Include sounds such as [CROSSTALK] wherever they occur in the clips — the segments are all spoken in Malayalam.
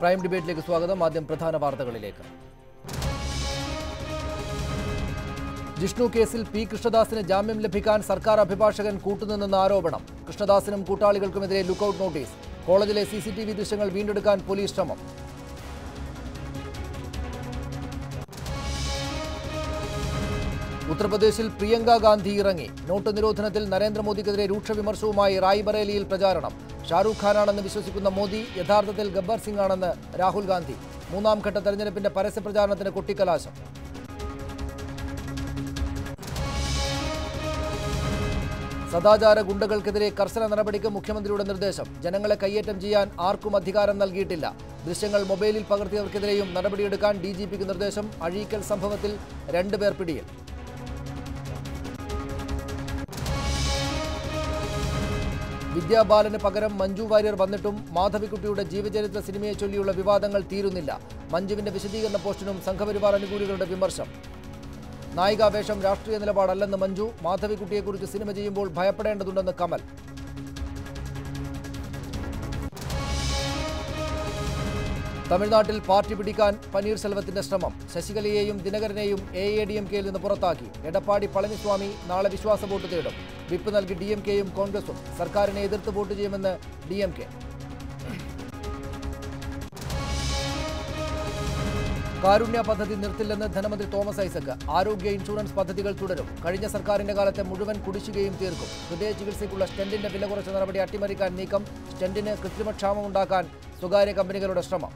പ്രൈം ഡിബേറ്റിലേക്ക് സ്വാഗതം. ആദ്യം പ്രധാന വാർത്തകളിലേക്ക്. ജിഷ്ണു കേസിൽ പി കൃഷ്ണദാസിന് ജാമ്യം ലഭിക്കാൻ സർക്കാർ അഭിഭാഷകൻ കൂട്ടുനിന്നെന്ന ആരോപണം. കൃഷ്ണദാസിനും കൂട്ടാളികൾക്കുമെതിരെ ലുക്കൌട്ട് നോട്ടീസ്. കോളേജിലെ സിസിടിവി ദൃശ്യങ്ങൾ വീണ്ടെടുക്കാൻ പോലീസ് ശ്രമം. ഉത്തർപ്രദേശിൽ പ്രിയങ്ക ഗാന്ധി ഇറങ്ങി. നോട്ട് നിരോധനത്തിൽ നരേന്ദ്രമോദിക്കെതിരെ രൂക്ഷ വിമർശവുമായി റായ്ബറേലിയിൽ പ്രചാരണം. ഷാരൂഖ് ഖാനാണെന്ന് വിശ്വസിക്കുന്ന മോദി യഥാർത്ഥത്തിൽ ഗബ്ബർ സിംഗ് ആണെന്ന് രാഹുൽ ഗാന്ധി. മൂന്നാം ഘട്ട തെരഞ്ഞെടുപ്പിന്റെ പരസ്യ പ്രചാരണത്തിന് കൊട്ടിക്കലാശം. സദാചാര ഗുണ്ടകൾക്കെതിരെ കർശന നടപടിക്ക് മുഖ്യമന്ത്രിയുടെ നിർദ്ദേശം. ജനങ്ങളെ കയ്യേറ്റം ചെയ്യാൻ ആർക്കും അധികാരം നൽകിയിട്ടില്ല. ദൃശ്യങ്ങൾ മൊബൈലിൽ പകർത്തിയവർക്കെതിരെയും നടപടിയെടുക്കാൻ ഡി നിർദ്ദേശം. അഴീക്കൽ സംഭവത്തിൽ രണ്ടുപേർ പിടിയിൽ. വിദ്യാബാലന് പകരം മഞ്ജു വാര്യർ വന്നിട്ടും മാധവിക്കുട്ടിയുടെ ജീവചരിത്ര സിനിമയെ ചൊല്ലിയുള്ള വിവാദങ്ങൾ തീരുന്നില്ല. മഞ്ജുവിന്റെ വിശദീകരണ പോസ്റ്റിനും സംഘപരിവാർ അനുകൂലികളുടെ വിമർശം. നായികാവേഷം രാഷ്ട്രീയ നിലപാടല്ലെന്ന് മഞ്ജു മാധവിക്കുട്ടിയെക്കുറിച്ച് സിനിമ ചെയ്യുമ്പോൾ ഭയപ്പെടേണ്ടതുണ്ടെന്ന് കമൽ. തമിഴ്നാട്ടിൽ പാർട്ടി പിടിക്കാൻ പനീർസെൽവത്തിന്റെ ശ്രമം. ശശികലയെയും ദിനകരനെയും എ എ ഡി എം കെയിൽ നിന്ന് പുറത്താക്കി. എടപ്പാടി പളനിസ്വാമി നാളെ വിശ്വാസ വോട്ട് തേടും. വിപ്പ് നൽകി ഡി എം കെയും കോൺഗ്രസും. സർക്കാരിനെ എതിർത്ത് വോട്ട് ചെയ്യുമെന്ന് ഡി എം കെ കാരുണ്യ പദ്ധതി നിർത്തില്ലെന്ന് ധനമന്ത്രി തോമസ് ഐസക് ആരോഗ്യ ഇൻഷുറൻസ് പദ്ധതികൾ തുടരും. കഴിഞ്ഞ സർക്കാരിന്റെ കാലത്തെ മുഴുവൻ കുടിശ്ശികയും തീർക്കും. ഹൃദയ ചികിത്സയ്ക്കുള്ള സ്റ്റെന്റിന്റെ വില കുറച്ച നടപടി അട്ടിമറിക്കാൻ നീക്കം. സ്റ്റെന്റിന് കൃത്രിമക്ഷാമം ഉണ്ടാക്കാൻ സ്വകാര്യ കമ്പനികളുടെ ശ്രമം.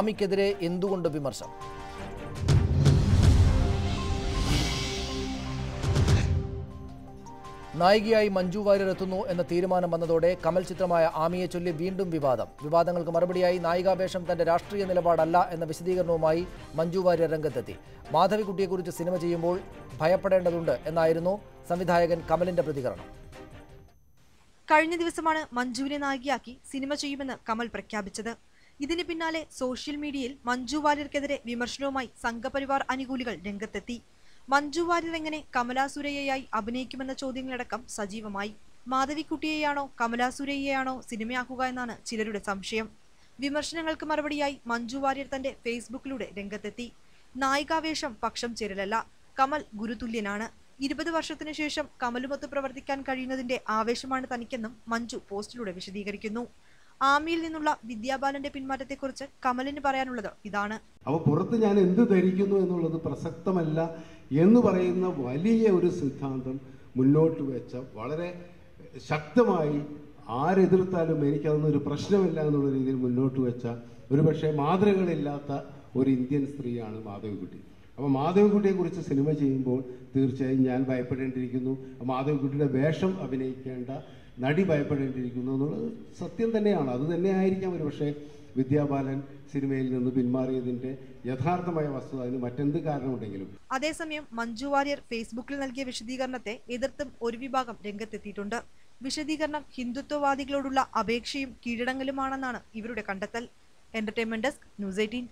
ആമിക്കെതിരെ എന്തുകൊണ്ട് വിമർശനം? നായികയായി മഞ്ജു വാര്യർ എത്തുന്നു എന്ന തീരുമാനം വന്നതോടെ കമൽ ചിത്രമായ ആമിയെ ചൊല്ലി വീണ്ടും വിവാദം. വിവാദങ്ങൾക്ക് മറുപടിയായി നായികാവേഷം തന്റെ രാഷ്ട്രീയ നിലപാടല്ല എന്ന വിശദീകരണവുമായി മഞ്ജു വാര്യർ രംഗത്തെത്തി. മാധവിക്കുട്ടിയെക്കുറിച്ച് സിനിമ ചെയ്യുമ്പോൾ ഭയപ്പെടേണ്ടതുണ്ട് എന്നായിരുന്നു സംവിധായകൻ കമലിന്റെ പ്രതികരണം. കഴിഞ്ഞ ദിവസമാണ് മഞ്ജുവിനെ നായികയാക്കി സിനിമ ചെയ്യുമെന്ന് കമൽ പ്രഖ്യാപിച്ചത്. ഇതിന് പിന്നാലെ സോഷ്യൽ മീഡിയയിൽ മഞ്ജു വാര്യർക്കെതിരെ വിമർശനവുമായി സംഘപരിവാർ അനുകൂലികൾ രംഗത്തെത്തി. മഞ്ജു വാര്യർ എങ്ങനെ കമലാസുരയ്യയായി അഭിനയിക്കുമെന്ന ചോദ്യങ്ങളടക്കം സജീവമായി. മാധവിക്കുട്ടിയെയാണോ കമലാസുരയ്യയാണോ സിനിമയാക്കുക എന്നാണ് ചിലരുടെ സംശയം. വിമർശനങ്ങൾക്ക് മറുപടിയായി മഞ്ജു വാര്യർ തന്റെ ഫേസ്ബുക്കിലൂടെ രംഗത്തെത്തി. നായികാവേഷം പക്ഷം ചേരലല്ല കമൽ ഗുരുതുല്യനാണ്. ഇരുപത് വർഷത്തിനു ശേഷം കമലുമൊത്ത് പ്രവർത്തിക്കാൻ കഴിയുന്നതിന്റെ ആവേശമാണ് തനിക്കെന്നും മഞ്ജു പോസ്റ്റിലൂടെ വിശദീകരിക്കുന്നു. ആമിയിൽ നിന്നുള്ള വിദ്യാബാലന്റെ പിന്മാറ്റത്തെക്കുറിച്ച് കമലിന് പറയാനുള്ളത് ഇതാണ്. അവ പുറത്ത് ഞാൻ എന്ത് ധരിക്കുന്നു എന്നുള്ളത് പ്രസക്തമല്ല എന്ന് പറയുന്ന വലിയ ഒരു സിദ്ധാന്തം മുന്നോട്ട് വെച്ച വളരെ ശക്തമായി ആരെതിർത്താലും എനിക്കതൊന്നും ഒരു പ്രശ്നമില്ല എന്നുള്ള രീതിയിൽ മുന്നോട്ട് വെച്ച ഒരു പക്ഷേ മാതൃകളില്ലാത്ത ഒരു ഇന്ത്യൻ സ്ത്രീയാണ് മാധവിക്കുട്ടി. അപ്പോൾ മാധവിക്കുട്ടിയെ കുറിച്ച് സിനിമ ചെയ്യുമ്പോൾ തീർച്ചയായും ഞാൻ ഭയപ്പെടേണ്ടിയിരിക്കുന്നു. മാധവിക്കുട്ടിയുടെ വേഷം അഭിനയിക്കേണ്ട നടി ഭയപ്പെടേണ്ടിയിരിക്കുന്നു എന്നുള്ളത് സത്യം തന്നെയാണ്. അത് തന്നെ ആയിരിക്കാം ഒരു പക്ഷേ വിദ്യാബാലൻ സിനിമയിൽ നിന്ന് പിന്മാറിയതിന്റെ യഥാർത്ഥമായ വസ്തുത. അതിന് മറ്റെന്ത് കാരണമുണ്ടെങ്കിലും. അതേസമയം മഞ്ജു വാര്യർ ഫേസ്ബുക്കിൽ നൽകിയ വിശദീകരണത്തെ എതിർത്തും ഒരു വിഭാഗം രംഗത്തെത്തിയിട്ടുണ്ട്. വിശദീകരണം ഹിന്ദുത്വവാദികളോടുള്ള അപേക്ഷയും കീഴടങ്ങലുമാണെന്നാണ് ഇവരുടെ കണ്ടെത്തൽ. എന്റർടൈൻമെന്റ് ഡെസ്ക് ന്യൂസ് എയ്റ്റീൻ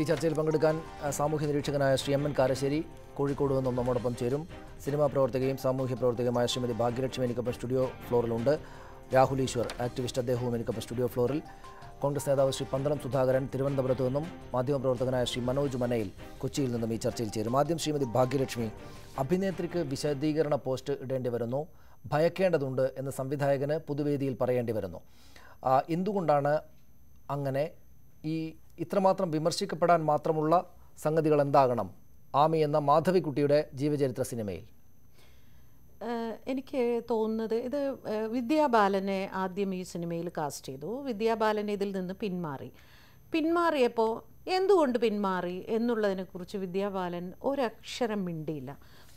ഈ ചർച്ചയിൽ പങ്കെടുക്കാൻ സാമൂഹ്യ നിരീക്ഷകനായ ശ്രീ എം എൻ കാരശ്ശേരി കോഴിക്കോട് നിന്നും നമ്മോടൊപ്പം ചേരും. സിനിമാ പ്രവർത്തകയും സാമൂഹ്യ പ്രവർത്തകയുമായ ശ്രീമതി ഭാഗ്യലക്ഷ്മി എനിക്കൊപ്പം സ്റ്റുഡിയോ ഫ്ലോറിലുണ്ട്. രാഹുൽ ഈശ്വർ ആക്ടിവിസ്റ്റ് അദ്ദേഹവും എനിക്കൊപ്പം സ്റ്റുഡിയോ ഫ്ലോറിൽ. കോൺഗ്രസ് നേതാവ് ശ്രീ പന്തളം സുധാകരൻ തിരുവനന്തപുരത്ത് നിന്നും മാധ്യമപ്രവർത്തകനായ ശ്രീ മനോജ് മനയിൽ കൊച്ചിയിൽ നിന്നും ഈ ചർച്ചയിൽ ചേരും. ആദ്യം ശ്രീമതി ഭാഗ്യലക്ഷ്മി അഭിനേത്രിക്ക് വിശദീകരണ പോസ്റ്റ് ഇടേണ്ടി വരുന്നു. ഭയക്കേണ്ടതുണ്ട് എന്ന് സംവിധായകന് പൊതുവേദിയിൽ പറയേണ്ടി വരുന്നു. എന്തുകൊണ്ടാണ് അങ്ങനെ? ഈ ഇത്രമാത്രം വിമർശിക്കപ്പെടാൻ മാത്രമുള്ള സംഗതികൾ എന്താകണം? ആമി എന്ന മാധവിക്കുട്ടിയുടെ ജീവചരിത്ര സിനിമയിൽ. എനിക്ക് തോന്നുന്നത് ഇത് വിദ്യാബാലനെ ആദ്യം ഈ സിനിമയിൽ കാസ്റ്റ് ചെയ്തു. വിദ്യാബാലൻ ഇതിൽ നിന്ന് പിന്മാറി. പിന്മാറിയപ്പോൾ എന്തുകൊണ്ട് പിന്മാറി എന്നുള്ളതിനെക്കുറിച്ച് വിദ്യാബാലൻ ഒരക്ഷരം മിണ്ടിയില്ല.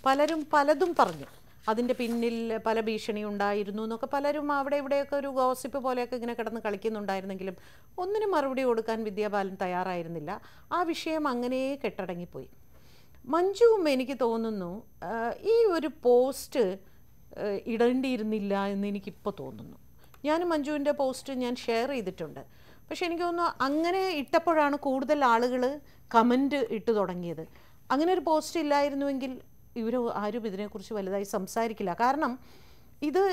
പലരും പലതും പറഞ്ഞു. അതിന്റെ പിന്നിൽ പല ഭീഷണി ഉണ്ടായിരുന്നു എന്നൊക്കെ പലരും അവിടെ ഇവിടെയൊക്കെ ഒരു ഗോസിപ്പ് പോലെയൊക്കെ ഇങ്ങനെ കിടന്ന് കളിക്കുന്നുണ്ടായിരുന്നെങ്കിലും ഒന്നിനും മറുപടി കൊടുക്കാൻ വിദ്യാബാലൻ തയ്യാറായിരുന്നില്ല. ആ വിഷയം അങ്ങനെ കെട്ടടങ്ങിപ്പോയി. മഞ്ജുവും എനിക്ക് തോന്നുന്നു ഈ ഒരു പോസ്റ്റ് ഇടേണ്ടിയിരുന്നില്ല എന്ന് എനിക്കിപ്പോൾ തോന്നുന്നു. ഞാൻ മഞ്ജുവിന്റെ പോസ്റ്റ് ഞാൻ ഷെയർ ചെയ്തിട്ടുണ്ട്. പക്ഷെ എനിക്ക് തോന്നുന്നു അങ്ങനെ ഇട്ടപ്പോഴാണ് കൂടുതൽ ആളുകൾ കമന്റ് ഇട്ട് തുടങ്ങിയത്. അങ്ങനെ ഒരു പോസ്റ്റ് ഇല്ലായിരുന്നുവെങ്കിൽ ഇവർ ആരും ഇതിനെക്കുറിച്ച് വലുതായി സംസാരിക്കില്ല. കാരണം ഇത്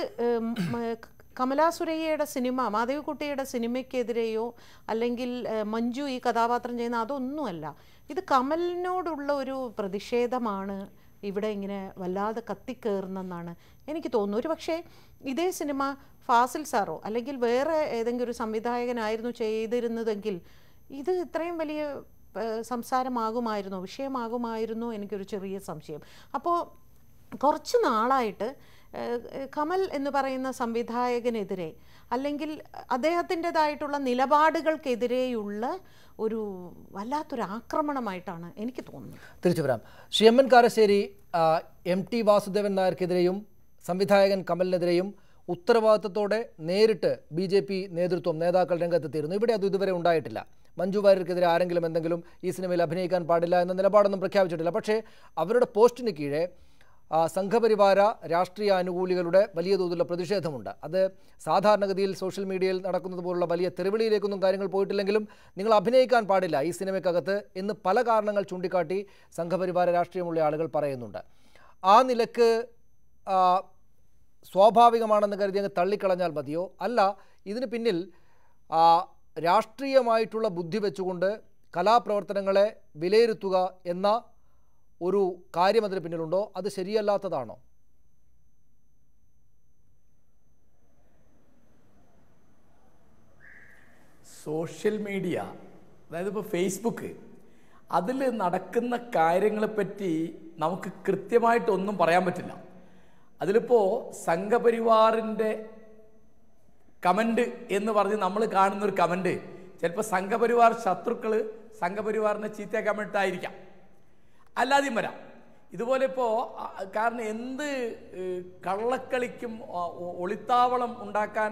കമലാ സുരയ്യയുടെ സിനിമ മാധവിക്കുട്ടിയുടെ സിനിമയ്ക്കെതിരെയോ അല്ലെങ്കിൽ മഞ്ജു ഈ കഥാപാത്രം ചെയ്യുന്ന അതൊന്നുമല്ല. ഇത് കമലിനോടുള്ള ഒരു പ്രതിഷേധമാണ് ഇവിടെ ഇങ്ങനെ വല്ലാതെ കത്തിക്കേറുന്നെന്നാണ് എനിക്ക് തോന്നുന്നു. ഒരു പക്ഷേ ഇതേ സിനിമ ഫാസിൽ സാറോ അല്ലെങ്കിൽ വേറെ ഏതെങ്കിലും ഒരു സംവിധായകനായിരുന്നു ചെയ്തിരുന്നതെങ്കിൽ ഇത് ഇത്രയും വലിയ സംസാരമാകുമായിരുന്നു? വിഷയമാകുമായിരുന്നോ? എനിക്കൊരു ചെറിയ സംശയം. അപ്പോൾ കുറച്ച് നാളായിട്ട് കമൽ എന്ന് പറയുന്ന സംവിധായകനെതിരെ അല്ലെങ്കിൽ അദ്ദേഹത്തിന്റെതായിട്ടുള്ള നിലപാടുകൾക്കെതിരെയുള്ള ഒരു വല്ലാത്തൊരു ആക്രമണമായിട്ടാണ് എനിക്ക് തോന്നുന്നത്. തിരിച്ചു വരാം. Shri M N Karassery M T Vasudevan നായർക്കെതിരെയും സംവിധായകൻ കമലിനെതിരെയും ഉത്തരവാദിത്തത്തോടെ നേരിട്ട് ബി ജെ പി നേതൃത്വം നേതാക്കൾ രംഗത്തെത്തിയിരുന്നു. ഇവിടെ അത് ഇതുവരെ ഉണ്ടായിട്ടില്ല. മഞ്ജു വാര്യർക്കെതിരെ ആരെങ്കിലും എന്തെങ്കിലും ഈ സിനിമയിൽ അഭിനയിക്കാൻ പാടില്ല എന്ന നിലപാടൊന്നും പ്രഖ്യാപിച്ചിട്ടില്ല. പക്ഷേ അവരുടെ പോസ്റ്റിന് കീഴെ സംഘപരിവാര രാഷ്ട്രീയ അനുകൂലികളുടെ വലിയ തോതിലുള്ള പ്രതിഷേധമുണ്ട്. അത് സാധാരണഗതിയിൽ സോഷ്യൽ മീഡിയയിൽ നടക്കുന്നത് പോലുള്ള വലിയ തെരുവിളിയിലേക്കൊന്നും കാര്യങ്ങൾ പോയിട്ടില്ലെങ്കിലും നിങ്ങൾ അഭിനയിക്കാൻ പാടില്ല ഈ സിനിമയ്ക്കകത്ത് എന്ന് പല കാരണങ്ങൾ ചൂണ്ടിക്കാട്ടി സംഘപരിവാര രാഷ്ട്രീയമുള്ള ആളുകൾ പറയുന്നുണ്ട്. ആ നിലയ്ക്ക് സ്വാഭാവികമാണെന്ന് കരുതി അങ്ങ് തള്ളിക്കളഞ്ഞാൽ മതിയോ? അല്ല ഇതിന് പിന്നിൽ രാഷ്ട്രീയമായിട്ടുള്ള ബുദ്ധി വെച്ചുകൊണ്ട് കലാപ്രവർത്തനങ്ങളെ വിലയിരുത്തുക എന്ന ഒരു കാര്യം അതിന് പിന്നിലുണ്ടോ? അത് ശരിയല്ലാത്തതാണോ? സോഷ്യൽ മീഡിയ അതായത് ഇപ്പോൾ ഫേസ്ബുക്ക് അതിൽ നടക്കുന്ന കാര്യങ്ങളെപ്പറ്റി നമുക്ക് കൃത്യമായിട്ടൊന്നും പറയാൻ പറ്റില്ല. അതിലിപ്പോൾ സംഘപരിവാറിന്റെ കമന്റ് എന്ന് പറഞ്ഞ് നമ്മൾ കാണുന്നൊരു കമന്റ് ചിലപ്പോൾ സംഘപരിവാർ ശത്രുക്കൾ സംഘപരിവാറിനെ ചീത്ത കമന്റ് ആയിരിക്കാം അല്ലാതെയും വരാം. ഇതുപോലെ ഇപ്പോൾ കാരണം എന്ത് കള്ളക്കളിക്കും ഒളിത്താവളം ഉണ്ടാക്കാൻ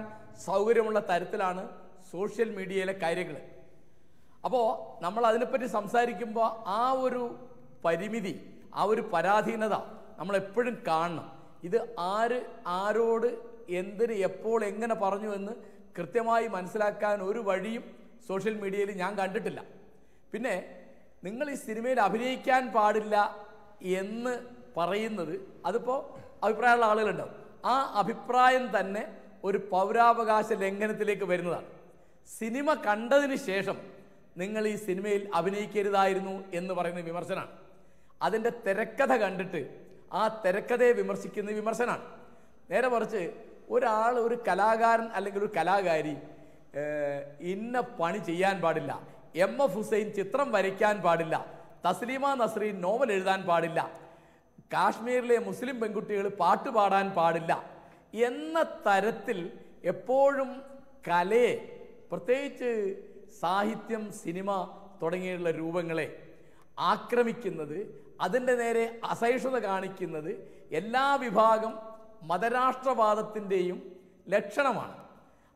സൗകര്യമുള്ള തരത്തിലാണ് സോഷ്യൽ മീഡിയയിലെ കാര്യങ്ങൾ അപ്പോൾ നമ്മൾ അതിനെപ്പറ്റി സംസാരിക്കുമ്പോൾ ആ ഒരു പരിമിതി ആ ഒരു പരാധീനത നമ്മൾ എപ്പോഴും കാണണം. ഇത് ആര് ആരോട് എന്തിന് എപ്പോൾ എങ്ങനെ പറഞ്ഞു എന്ന് കൃത്യമായി മനസ്സിലാക്കാൻ ഒരു വഴിയും സോഷ്യൽ മീഡിയയിൽ ഞാൻ കണ്ടിട്ടില്ല. പിന്നെ നിങ്ങൾ ഈ സിനിമയിൽ അഭിനയിക്കാൻ പാടില്ല എന്ന് പറയുന്നത് അതിപ്പോൾ അഭിപ്രായമുള്ള ആളുകളുണ്ടാവും. ആ അഭിപ്രായം തന്നെ ഒരു പൗരാവകാശ ലംഘനത്തിലേക്ക് വരുന്നതാണ്. സിനിമ കണ്ടതിന് ശേഷം നിങ്ങൾ ഈ സിനിമയിൽ അഭിനയിക്കരുതായിരുന്നു എന്ന് പറയുന്ന വിമർശനമാണ്. അതിന്റെ തിരക്കഥ കണ്ടിട്ട് ആ തിരക്കഥയെ വിമർശിക്കുന്ന വിമർശനമാണ്. നേരെ മറിച്ച് ഒരാൾ ഒരു കലാകാരൻ അല്ലെങ്കിൽ ഒരു കലാകാരി ഇന്ന പണി ചെയ്യാൻ പാടില്ല. എം എഫ് ഹുസൈൻ ചിത്രം വരയ്ക്കാൻ പാടില്ല. തസ്ലീമ നസ്രീൻ നോവൽ എഴുതാൻ പാടില്ല. കാശ്മീരിലെ മുസ്ലിം പെൺകുട്ടികൾ പാട്ട് പാടാൻ പാടില്ല. എന്ന തരത്തിൽ എപ്പോഴും കലയെ പ്രത്യേകിച്ച് സാഹിത്യം സിനിമ തുടങ്ങിയുള്ള രൂപങ്ങളെ ആക്രമിക്കുന്നത് അതിന്റെ നേരെ അസഹിഷ്ണുത കാണിക്കുന്നത് എല്ലാ വിഭാഗം മതരാഷ്ട്രവാദത്തിന്റെയും ലക്ഷണമാണ്.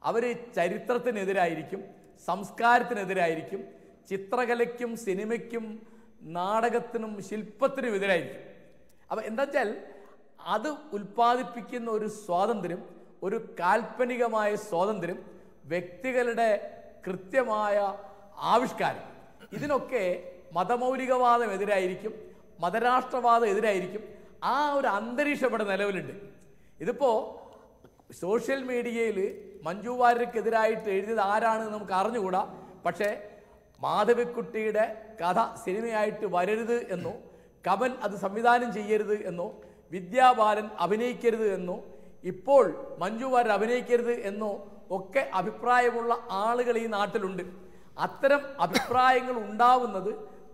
അവർ ചരിത്രത്തിനെതിരായിരിക്കും. സംസ്കാരത്തിനെതിരായിരിക്കും ചിത്രകലയ്ക്കും സിനിമയ്ക്കും നാടകത്തിനും ശില്പത്തിനും എതിരായിരിക്കും. അപ്പം എന്താ വെച്ചാൽ അത് ഉൽപ്പാദിപ്പിക്കുന്ന ഒരു സ്വാതന്ത്ര്യം ഒരു കാൽപ്പനികമായ സ്വാതന്ത്ര്യം വ്യക്തികളുടെ കൃത്യമായ ആവിഷ്കാരം. ഇതിനൊക്കെ മതമൗലികവാദം എതിരായിരിക്കും മതരാഷ്ട്രവാദം എതിരായിരിക്കും. ആ ഒരു അന്തരീക്ഷം ഇവിടെ നിലവിലുണ്ട്. ഇതിപ്പോൾ സോഷ്യൽ മീഡിയയിൽ മഞ്ജു വാര്യർക്കെതിരായിട്ട് എഴുതിയത് ആരാണെന്ന് നമുക്ക് അറിഞ്ഞുകൂടാ. പക്ഷേ മാധവിക്കുട്ടിയുടെ കഥ സിനിമയായിട്ട് വരരുത് എന്നോ കമൽ അത് സംവിധാനം ചെയ്യരുത് എന്നോ വിദ്യാബാലൻ അഭിനയിക്കരുത് എന്നോ ഇപ്പോൾ മഞ്ജു വാര്യർ അഭിനയിക്കരുത് എന്നോ ഒക്കെ അഭിപ്രായമുള്ള ആളുകൾ ഈ നാട്ടിലുണ്ട്. അത്തരം അഭിപ്രായങ്ങൾ ഉണ്ടാവുന്നത്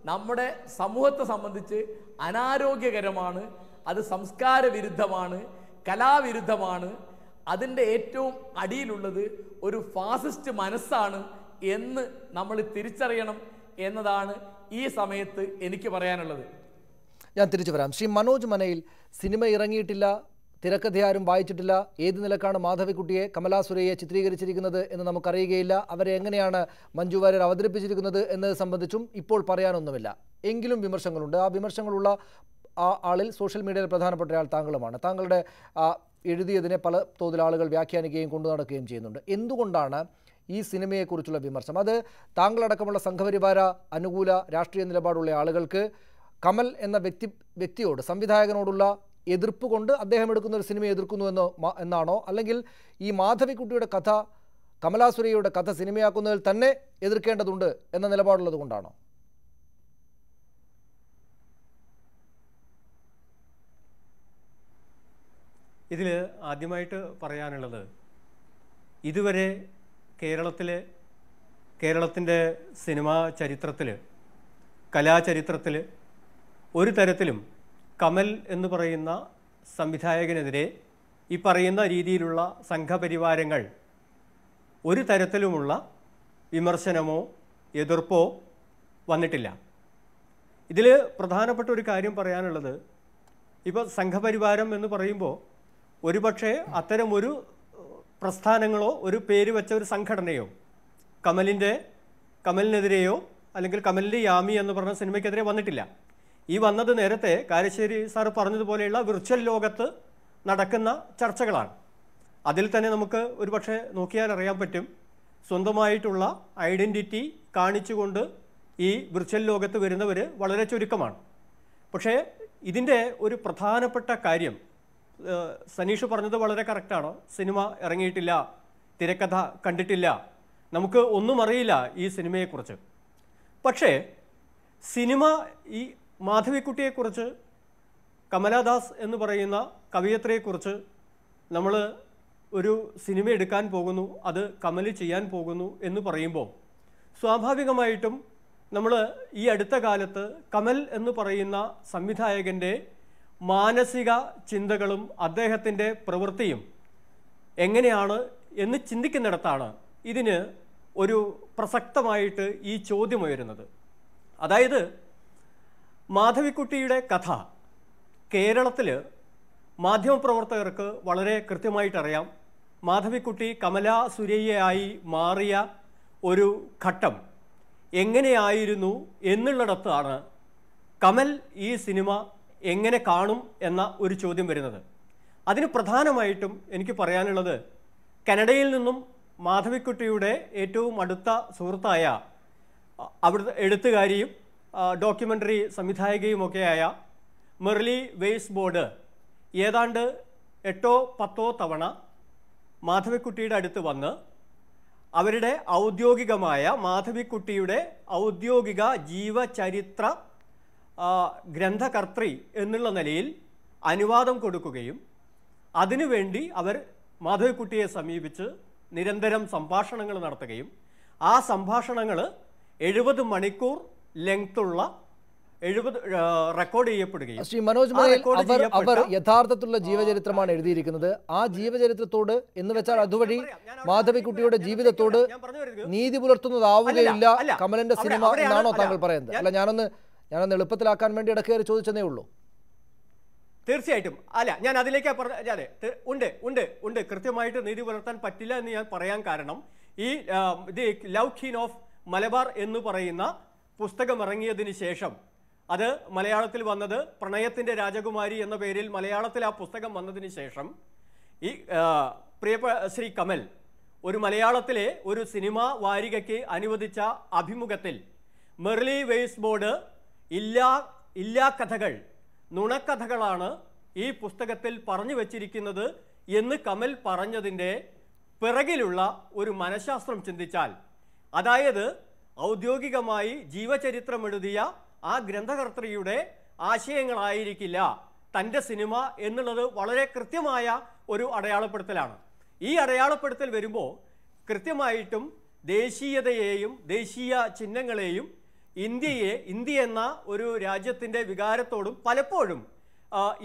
നമ്മുടെ സമൂഹത്തെ സംബന്ധിച്ച് അനാരോഗ്യകരമാണ് അത് സംസ്കാര വിരുദ്ധമാണ് കലാവിരുദ്ധമാണ് അതിന്റെ ഏറ്റവും അടിയിലുള്ളത് ഒരു ഫാസിസ്റ്റ് മനസ്സാണ് എന്ന് നമ്മൾ തിരിച്ചറിയണം എന്നതാണ് ഈ സമയത്ത് എനിക്ക് പറയാനുള്ളത്. ഞാൻ തിരിച്ചു വരാം. ശ്രീ മനോജ് മനയിൽ സിനിമ ഇറങ്ങിയിട്ടില്ല തിരക്കഥയാരും വായിച്ചിട്ടില്ല ഏത് നിലക്കാണ് മാധവിക്കുട്ടിയെ കമലാസുരയെ ചിത്രീകരിച്ചിരിക്കുന്നത് എന്ന് നമുക്കറിയുകയില്ല അവരെ എങ്ങനെയാണ് മഞ്ജു വാര്യർ അവതരിപ്പിച്ചിരിക്കുന്നത് എന്നത് സംബന്ധിച്ചും ഇപ്പോൾ പറയാനൊന്നുമില്ല. എങ്കിലും വിമർശങ്ങളുണ്ട്. ആ വിമർശങ്ങളുള്ള ആ ആളിൽ സോഷ്യൽ മീഡിയയിൽ പ്രധാനപ്പെട്ട ഒരാൾ താങ്കളുമാണ്. താങ്കളുടെ എഴുതിയതിനെ പല തോതിൽ ആളുകൾ വ്യാഖ്യാനിക്കുകയും കൊണ്ടു നടക്കുകയും ചെയ്യുന്നുണ്ട്. എന്തുകൊണ്ടാണ് ഈ സിനിമയെക്കുറിച്ചുള്ള വിമർശനം? അത് താങ്കളടക്കമുള്ള സംഘപരിവാര അനുകൂല രാഷ്ട്രീയ നിലപാടുള്ള ആളുകൾക്ക് കമൽ എന്ന വ്യക്തി വ്യക്തിയോട് സംവിധായകനോടുള്ള എതിർപ്പ് കൊണ്ട് അദ്ദേഹം എടുക്കുന്ന ഒരു സിനിമയെ എതിർക്കുന്നു എന്നോ എന്നാണോ? അല്ലെങ്കിൽ ഈ മാധവിക്കുട്ടിയുടെ കഥ കമലാസുരയുടെ കഥ സിനിമയാക്കുന്നതിൽ തന്നെ എതിർക്കേണ്ടതുണ്ട് എന്ന നിലപാടുള്ളത് കൊണ്ടാണോ? ഇതിൽ ആദ്യമായിട്ട് പറയാനുള്ളത് ഇതുവരെ കേരളത്തിലെ കേരളത്തിന്റെ സിനിമാ ചരിത്രത്തിൽ കലാചരിത്രത്തിൽ ഒരു തരത്തിലും കമൽ എന്ന് പറയുന്ന സംവിധായകനെതിരെ ഈ പറയുന്ന രീതിയിലുള്ള സംഘപരിവാരങ്ങൾ ഒരു തരത്തിലുമുള്ള വിമർശനമോ എതിർപ്പോ വന്നിട്ടില്ല. ഇതിൽ പ്രധാനപ്പെട്ട ഒരു കാര്യം പറയാനുള്ളത് ഇപ്പോൾ സംഘപരിവാരം എന്ന് പറയുമ്പോൾ ഒരുപക്ഷെ അത്തരമൊരു പ്രസ്ഥാനങ്ങളോ ഒരു പേര് വെച്ച ഒരു സംഘടനയോ കമലിന്റെ കമലിനെതിരെയോ അല്ലെങ്കിൽ കമലിന്റെ യാമി എന്ന് പറഞ്ഞ സിനിമയ്ക്കെതിരെ വന്നിട്ടില്ല. ഈ വന്നത് നേരത്തെ കാരശ്ശേരി സാർ പറഞ്ഞതുപോലെയുള്ള വിർച്വൽ ലോകത്ത് നടക്കുന്ന ചർച്ചകളാണ്. അതിൽ തന്നെ നമുക്ക് ഒരുപക്ഷെ നോക്കിയാൽ അറിയാൻ പറ്റും സ്വന്തമായിട്ടുള്ള ഐഡന്റിറ്റി കാണിച്ചുകൊണ്ട് ഈ വിർച്വൽ ലോകത്ത് വരുന്നവർ വളരെ ചുരുക്കമാണ്. പക്ഷേ ഇതിന്റെ ഒരു പ്രധാനപ്പെട്ട കാര്യം സനീഷ് പറഞ്ഞത് വളരെ കറക്റ്റാണ് സിനിമ ഇറങ്ങിയിട്ടില്ല തിരക്കഥ കണ്ടിട്ടില്ല. നമുക്ക് ഒന്നും അറിയില്ല ഈ സിനിമയെക്കുറിച്ച്. പക്ഷേ സിനിമ ഈ മാധവിക്കുട്ടിയെക്കുറിച്ച് കമലാദാസ് എന്ന് പറയുന്ന കവിയത്രയെക്കുറിച്ച് നമ്മൾ ഒരു സിനിമ എടുക്കാൻ പോകുന്നു അത് കമൽ ചെയ്യാൻ പോകുന്നു എന്ന് പറയുമ്പോൾ സ്വാഭാവികമായിട്ടും നമ്മൾ ഈ അടുത്ത കാലത്ത് കമൽ എന്ന് പറയുന്ന സംവിധായകന്റെ മാനസിക ചിന്തകളും അദ്ദേഹത്തിന്റെ പ്രവൃത്തിയും എങ്ങനെയാണ് എന്ന് ചിന്തിക്കുന്നിടത്താണ് ഇതിന് ഒരു പ്രസക്തമായിട്ട് ഈ ചോദ്യം ഉയരുന്നത്. അതായത് മാധവിക്കുട്ടിയുടെ കഥ കേരളത്തിൽ മാധ്യമപ്രവർത്തകർക്ക് വളരെ കൃത്യമായിട്ടറിയാം. മാധവിക്കുട്ടി കമലാ സുരയ്യയായി മാറിയ ഒരു ഘട്ടം എങ്ങനെയായിരുന്നു എന്നുള്ളിടത്താണ് കമൽ ഈ സിനിമ എങ്ങനെ കാണും എന്ന ഒരു ചോദ്യം വരുന്നത്. അതിന് പ്രധാനമായിട്ടും എനിക്ക് പറയാനുള്ളത് കനഡയിൽ നിന്നും മാധവിക്കുട്ടിയുടെ ഏറ്റവും അടുത്ത സുഹൃത്തായ അവിടുത്തെ എഴുത്തുകാരിയും ഡോക്യുമെന്ററി സംവിധായകയുമൊക്കെയായ മെർലി വെയ്സ് ബോർഡ് ഏതാണ്ട് എട്ടോ പത്തോ തവണ മാധവിക്കുട്ടിയുടെ അടുത്ത് വന്ന് അവരുടെ ഔദ്യോഗികമായ മാധവിക്കുട്ടിയുടെ ഔദ്യോഗിക ജീവചരിത്ര ഗ്രന്ഥകർത്തൃ എന്നുള്ള നിലയിൽ അനുവാദം കൊടുക്കുകയും അതിനുവേണ്ടി അവർ മാധവിക്കുട്ടിയെ സമീപിച്ച് നിരന്തരം സംഭാഷണങ്ങൾ നടത്തുകയും ആ സംഭാഷണങ്ങൾ എഴുപത് മണിക്കൂർ ലെങ്ത്തുള്ള എഴുപത് റെക്കോർഡ് ചെയ്യപ്പെടുകയും ശ്രീ മനോജ് അവർ അവർ യഥാർത്ഥത്തിലുള്ള ജീവചരിത്രമാണ് എഴുതിയിരിക്കുന്നത്. ആ ജീവചരിത്രത്തോട് എന്ന് വെച്ചാൽ അതുവഴി മാധവിക്കുട്ടിയുടെ ജീവിതത്തോട് നീതി പുലർത്തുന്നതാവുകയില്ല. കമലന്റെ സിനിമ എന്നാണോ താങ്കൾ പറയുന്നത്. അല്ല ഞാനൊന്ന് ഞാനൊന്ന് എളുപ്പത്തിലാക്കാൻ വേണ്ടി ഇടക്കേറി ചോദിച്ചതേ ഉള്ളൂ. തീർച്ചയായിട്ടും. അല്ല ഞാൻ അതിലേക്കാ പറഞ്ഞ അതെ ഉണ്ട് ഉണ്ട് ഉണ്ട്. കൃത്യമായിട്ട് നീതി പുലർത്താൻ പറ്റില്ല എന്ന് ഞാൻ പറയാൻ കാരണം ഈ the love queen of Malabar എന്ന് പറയുന്ന പുസ്തകം ഇറങ്ങിയതിന് ശേഷം അത് മലയാളത്തിൽ വന്നത് പ്രണയത്തിന്റെ രാജകുമാരി എന്ന പേരിൽ മലയാളത്തിൽ ആ പുസ്തകം വന്നതിന് ശേഷം ഈ പ്രിയപ്പ ശ്രീ കമൽ ഒരു മലയാളത്തിലെ ഒരു സിനിമാ വാരികയ്ക്ക് അനുവദിച്ച അഭിമുഖത്തിൽ മെർലി വെയ്സ് ബോർഡ് ഇല്ലാ ഇല്ലാ കഥകൾ നുണക്കഥകളാണ് ഈ പുസ്തകത്തിൽ പറഞ്ഞു വച്ചിരിക്കുന്നത് എന്ന് കമൽ പറഞ്ഞതിന്റെ പിറകിലുള്ള ഒരു മനഃശാസ്ത്രം ചിന്തിച്ചാൽ. അതായത് ഔദ്യോഗികമായി ജീവചരിത്രം എഴുതിയ ആ ഗ്രന്ഥകർത്തയുടെ ആശയങ്ങളായിരിക്കില്ല തന്റെ സിനിമ എന്നുള്ളത് വളരെ കൃത്യമായ ഒരു അടയാളപ്പെടുത്തലാണ്. ഈ അടയാളപ്പെടുത്തൽ വരുമ്പോൾ കൃത്യമായിട്ടും ദേശീയതയെയും ദേശീയ ചിഹ്നങ്ങളെയും ഇന്ത്യയെ ഇന്ത്യ എന്ന ഒരു രാജ്യത്തിന്റെ വികാരത്തോടും പലപ്പോഴും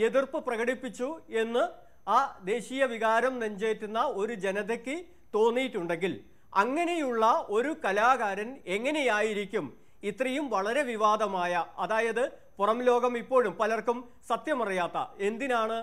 എതിർപ്പ് പ്രകടിപ്പിച്ചു എന്ന് ആ ദേശീയ വികാരം നെഞ്ചേറ്റുന്ന ഒരു ജനതയ്ക്ക് തോന്നിയിട്ടുണ്ടെങ്കിൽ അങ്ങനെയുള്ള ഒരു കലാകാരൻ എങ്ങനെയായിരിക്കും ഇത്രയും വളരെ വിവാദമായ അതായത് പുറം ലോകം ഇപ്പോഴും പലർക്കും സത്യമറിയാത്ത എന്തിനാണ്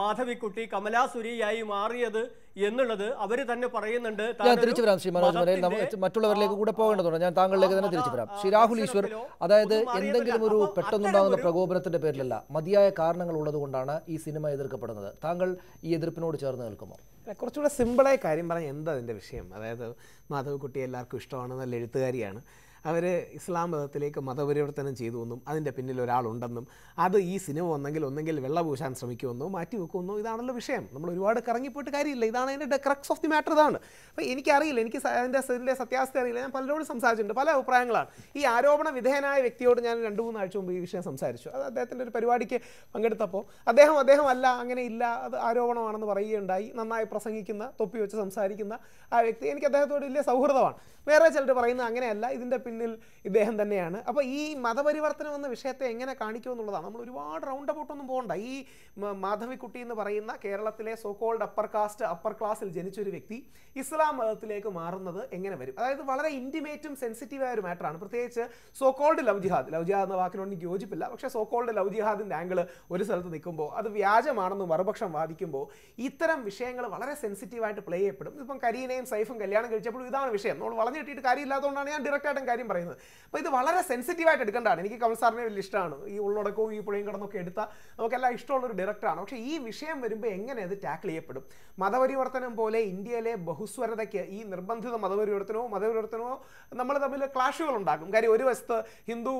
മാധവിക്കുട്ടി കമലാസുരിയായി മാറിയത് എന്നുള്ളത് അവർ തന്നെ പറയുന്നുണ്ട്. ഞാൻ തിരിച്ചു വരാം ശ്രീ മനോജ് മറ്റുള്ളവരിലേക്ക് കൂടെ പോകേണ്ടതുണ്ട്. ഞാൻ താങ്കളിലേക്ക് തന്നെ തിരിച്ചു വരാം. ശ്രീ രാഹുൽ ഈശ്വർ അതായത് എന്തെങ്കിലും ഒരു പെട്ടെന്നുണ്ടാകുന്ന പ്രകോപനത്തിന്റെ പേരിലല്ല മതിയായ കാരണങ്ങൾ ഉള്ളതുകൊണ്ടാണ് ഈ സിനിമ എതിർക്കപ്പെടുന്നത്. താങ്കൾ ഈ എതിർപ്പിനോട് ചേർന്ന് നിൽക്കുമോ? കുറച്ചുകൂടെ സിമ്പിളായ കാര്യം പറഞ്ഞാൽ എന്താ അതിന്റെ വിഷയം? അതായത് മാധവിക്കുട്ടി എല്ലാവർക്കും ഇഷ്ടമാണ് നല്ല എഴുത്തുകാരിയാണ്. അവർ ഇസ്ലാം മതത്തിലേക്ക് മതപരിവർത്തനം ചെയ്തു എന്നും അതിന്റെ പിന്നിൽ ഒരാളുണ്ടെന്നും അത് ഈ സിനിമ വന്നെങ്കിൽ ഒന്നെങ്കിൽ വെള്ള പൂശാൻ ശ്രമിക്കുമെന്നോ മാറ്റി വെക്കുമെന്നോ ഇതാണല്ലോ വിഷയം. നമ്മൾ ഒരുപാട് കറങ്ങിപ്പോയിട്ട് കാര്യമില്ല. ഇതാണ് അതിന്റെ ക്രക്സ് ഓഫ് ദി മാറ്റർ ഇതാണ്. അപ്പോൾ എനിക്കറിയില്ല എനിക്ക് അതിന്റെ ഇതിന്റെ സത്യാവസ്ഥ അറിയില്ല. ഞാൻ പലരോടും സംസാരിച്ചിട്ടുണ്ട്. പല അഭിപ്രായങ്ങളാണ്. ഈ ആരോപണ വിധേയനായ വ്യക്തിയോട് ഞാൻ രണ്ട് മൂന്ന് ആഴ്ച മുമ്പ് ഈ വിഷയം സംസാരിച്ചു. അത് അദ്ദേഹത്തിന്റെ ഒരു പരിപാടിക്ക് പങ്കെടുത്തപ്പോൾ അദ്ദേഹം അദ്ദേഹം അല്ല അങ്ങനെ ഇല്ല അത് ആരോപണമാണെന്ന് പറയുകയുണ്ടായി. നന്നായി പ്രസംഗിക്കുന്ന തൊപ്പി വെച്ച് സംസാരിക്കുന്ന ആ വ്യക്തി എനിക്ക് അദ്ദേഹത്തോട് വലിയ സൗഹൃദമാണ്. വേറെ ചിലർ പറയുന്നത് അങ്ങനെയല്ല ഇതിന്റെ പിന്നിൽ ഇദ്ദേഹം തന്നെയാണ്. അപ്പോൾ ഈ മതപരിവർത്തനം എന്ന വിഷയത്തെ എങ്ങനെ കാണിക്കുമെന്നുള്ളതാണ്. നമ്മൾ ഒരുപാട് റൗണ്ട് അബൌട്ടൊന്നും പോകണ്ട. ഈ മാധവിക്കുട്ടി എന്ന് പറയുന്ന കേരളത്തിലെ സോക്കോൾഡ് അപ്പർ കാസ്റ്റ് അപ്പർ ക്ലാസ്സിൽ ജനിച്ചൊരു വ്യക്തി ഇസ്ലാം മതത്തിലേക്ക് മാറുന്നത് എങ്ങനെ വരും? അതായത് വളരെ ഇന്റിമേറ്റും സെൻസിറ്റീവായ ഒരു മാറ്ററാണ് പ്രത്യേകിച്ച് so called love jihad. Love jihad എന്ന വാക്കിനോട് എനിക്ക് യോജിപ്പില്ല. പക്ഷേ സോക്കോൾഡ് ലവ് ജിഹാദിന്റെ ആംഗിൾ ഒരു സ്ഥലത്ത് നിൽക്കുമ്പോൾ അത് വ്യാജമാണെന്ന് മറുപക്ഷം വാദിക്കുമ്പോൾ ഇത്തരം വിഷയങ്ങൾ വളരെ സെൻസിറ്റീവായിട്ട് പ്ലേ ചെയ്യപ്പെടും. ഇപ്പം കരീനയും സൈഫും കല്യാണം കഴിച്ചപ്പോൾ ഇതാണ് വിഷയം. നമ്മൾ വളഞ്ഞു കിട്ടിയിട്ട് കാര്യമില്ലാത്തതുകൊണ്ടാണ് ഞാൻ ഡയറക്റ്റായിട്ടും കാര്യം പറയുന്നത്. അപ്പോൾ ഇത് വളരെ സെൻസിറ്റീവായിട്ട് എടുക്കേണ്ടതാണ്. എനിക്ക് കമൽ സാറിനെ വലിയ ഇഷ്ടമാണ്. ഈ ഉള്ളടക്കവും ഈ പുഴയും കടന്നൊക്കെ എടുത്താൽ നമുക്കെല്ലാം ഇഷ്ടമുള്ള ഒരു ഡയറക്ടറാണ് പക്ഷേ ഈ വിഷയം വരുമ്പോൾ എങ്ങനെ അത് ടാക്കിൾ ചെയ്യപ്പെടും? മതപരിവർത്തനം പോലെ ഇന്ത്യയിലെ ബഹുസ്വരതയ്ക്ക് ഈ നിർബന്ധിത മതപരിവർത്തനമോ മതപരിവർത്തനമോ നമ്മൾ തമ്മിൽ ക്ലാഷുകൾ ഉണ്ടാക്കും. കാര്യം ഒരു വശത്ത് ഹിന്ദു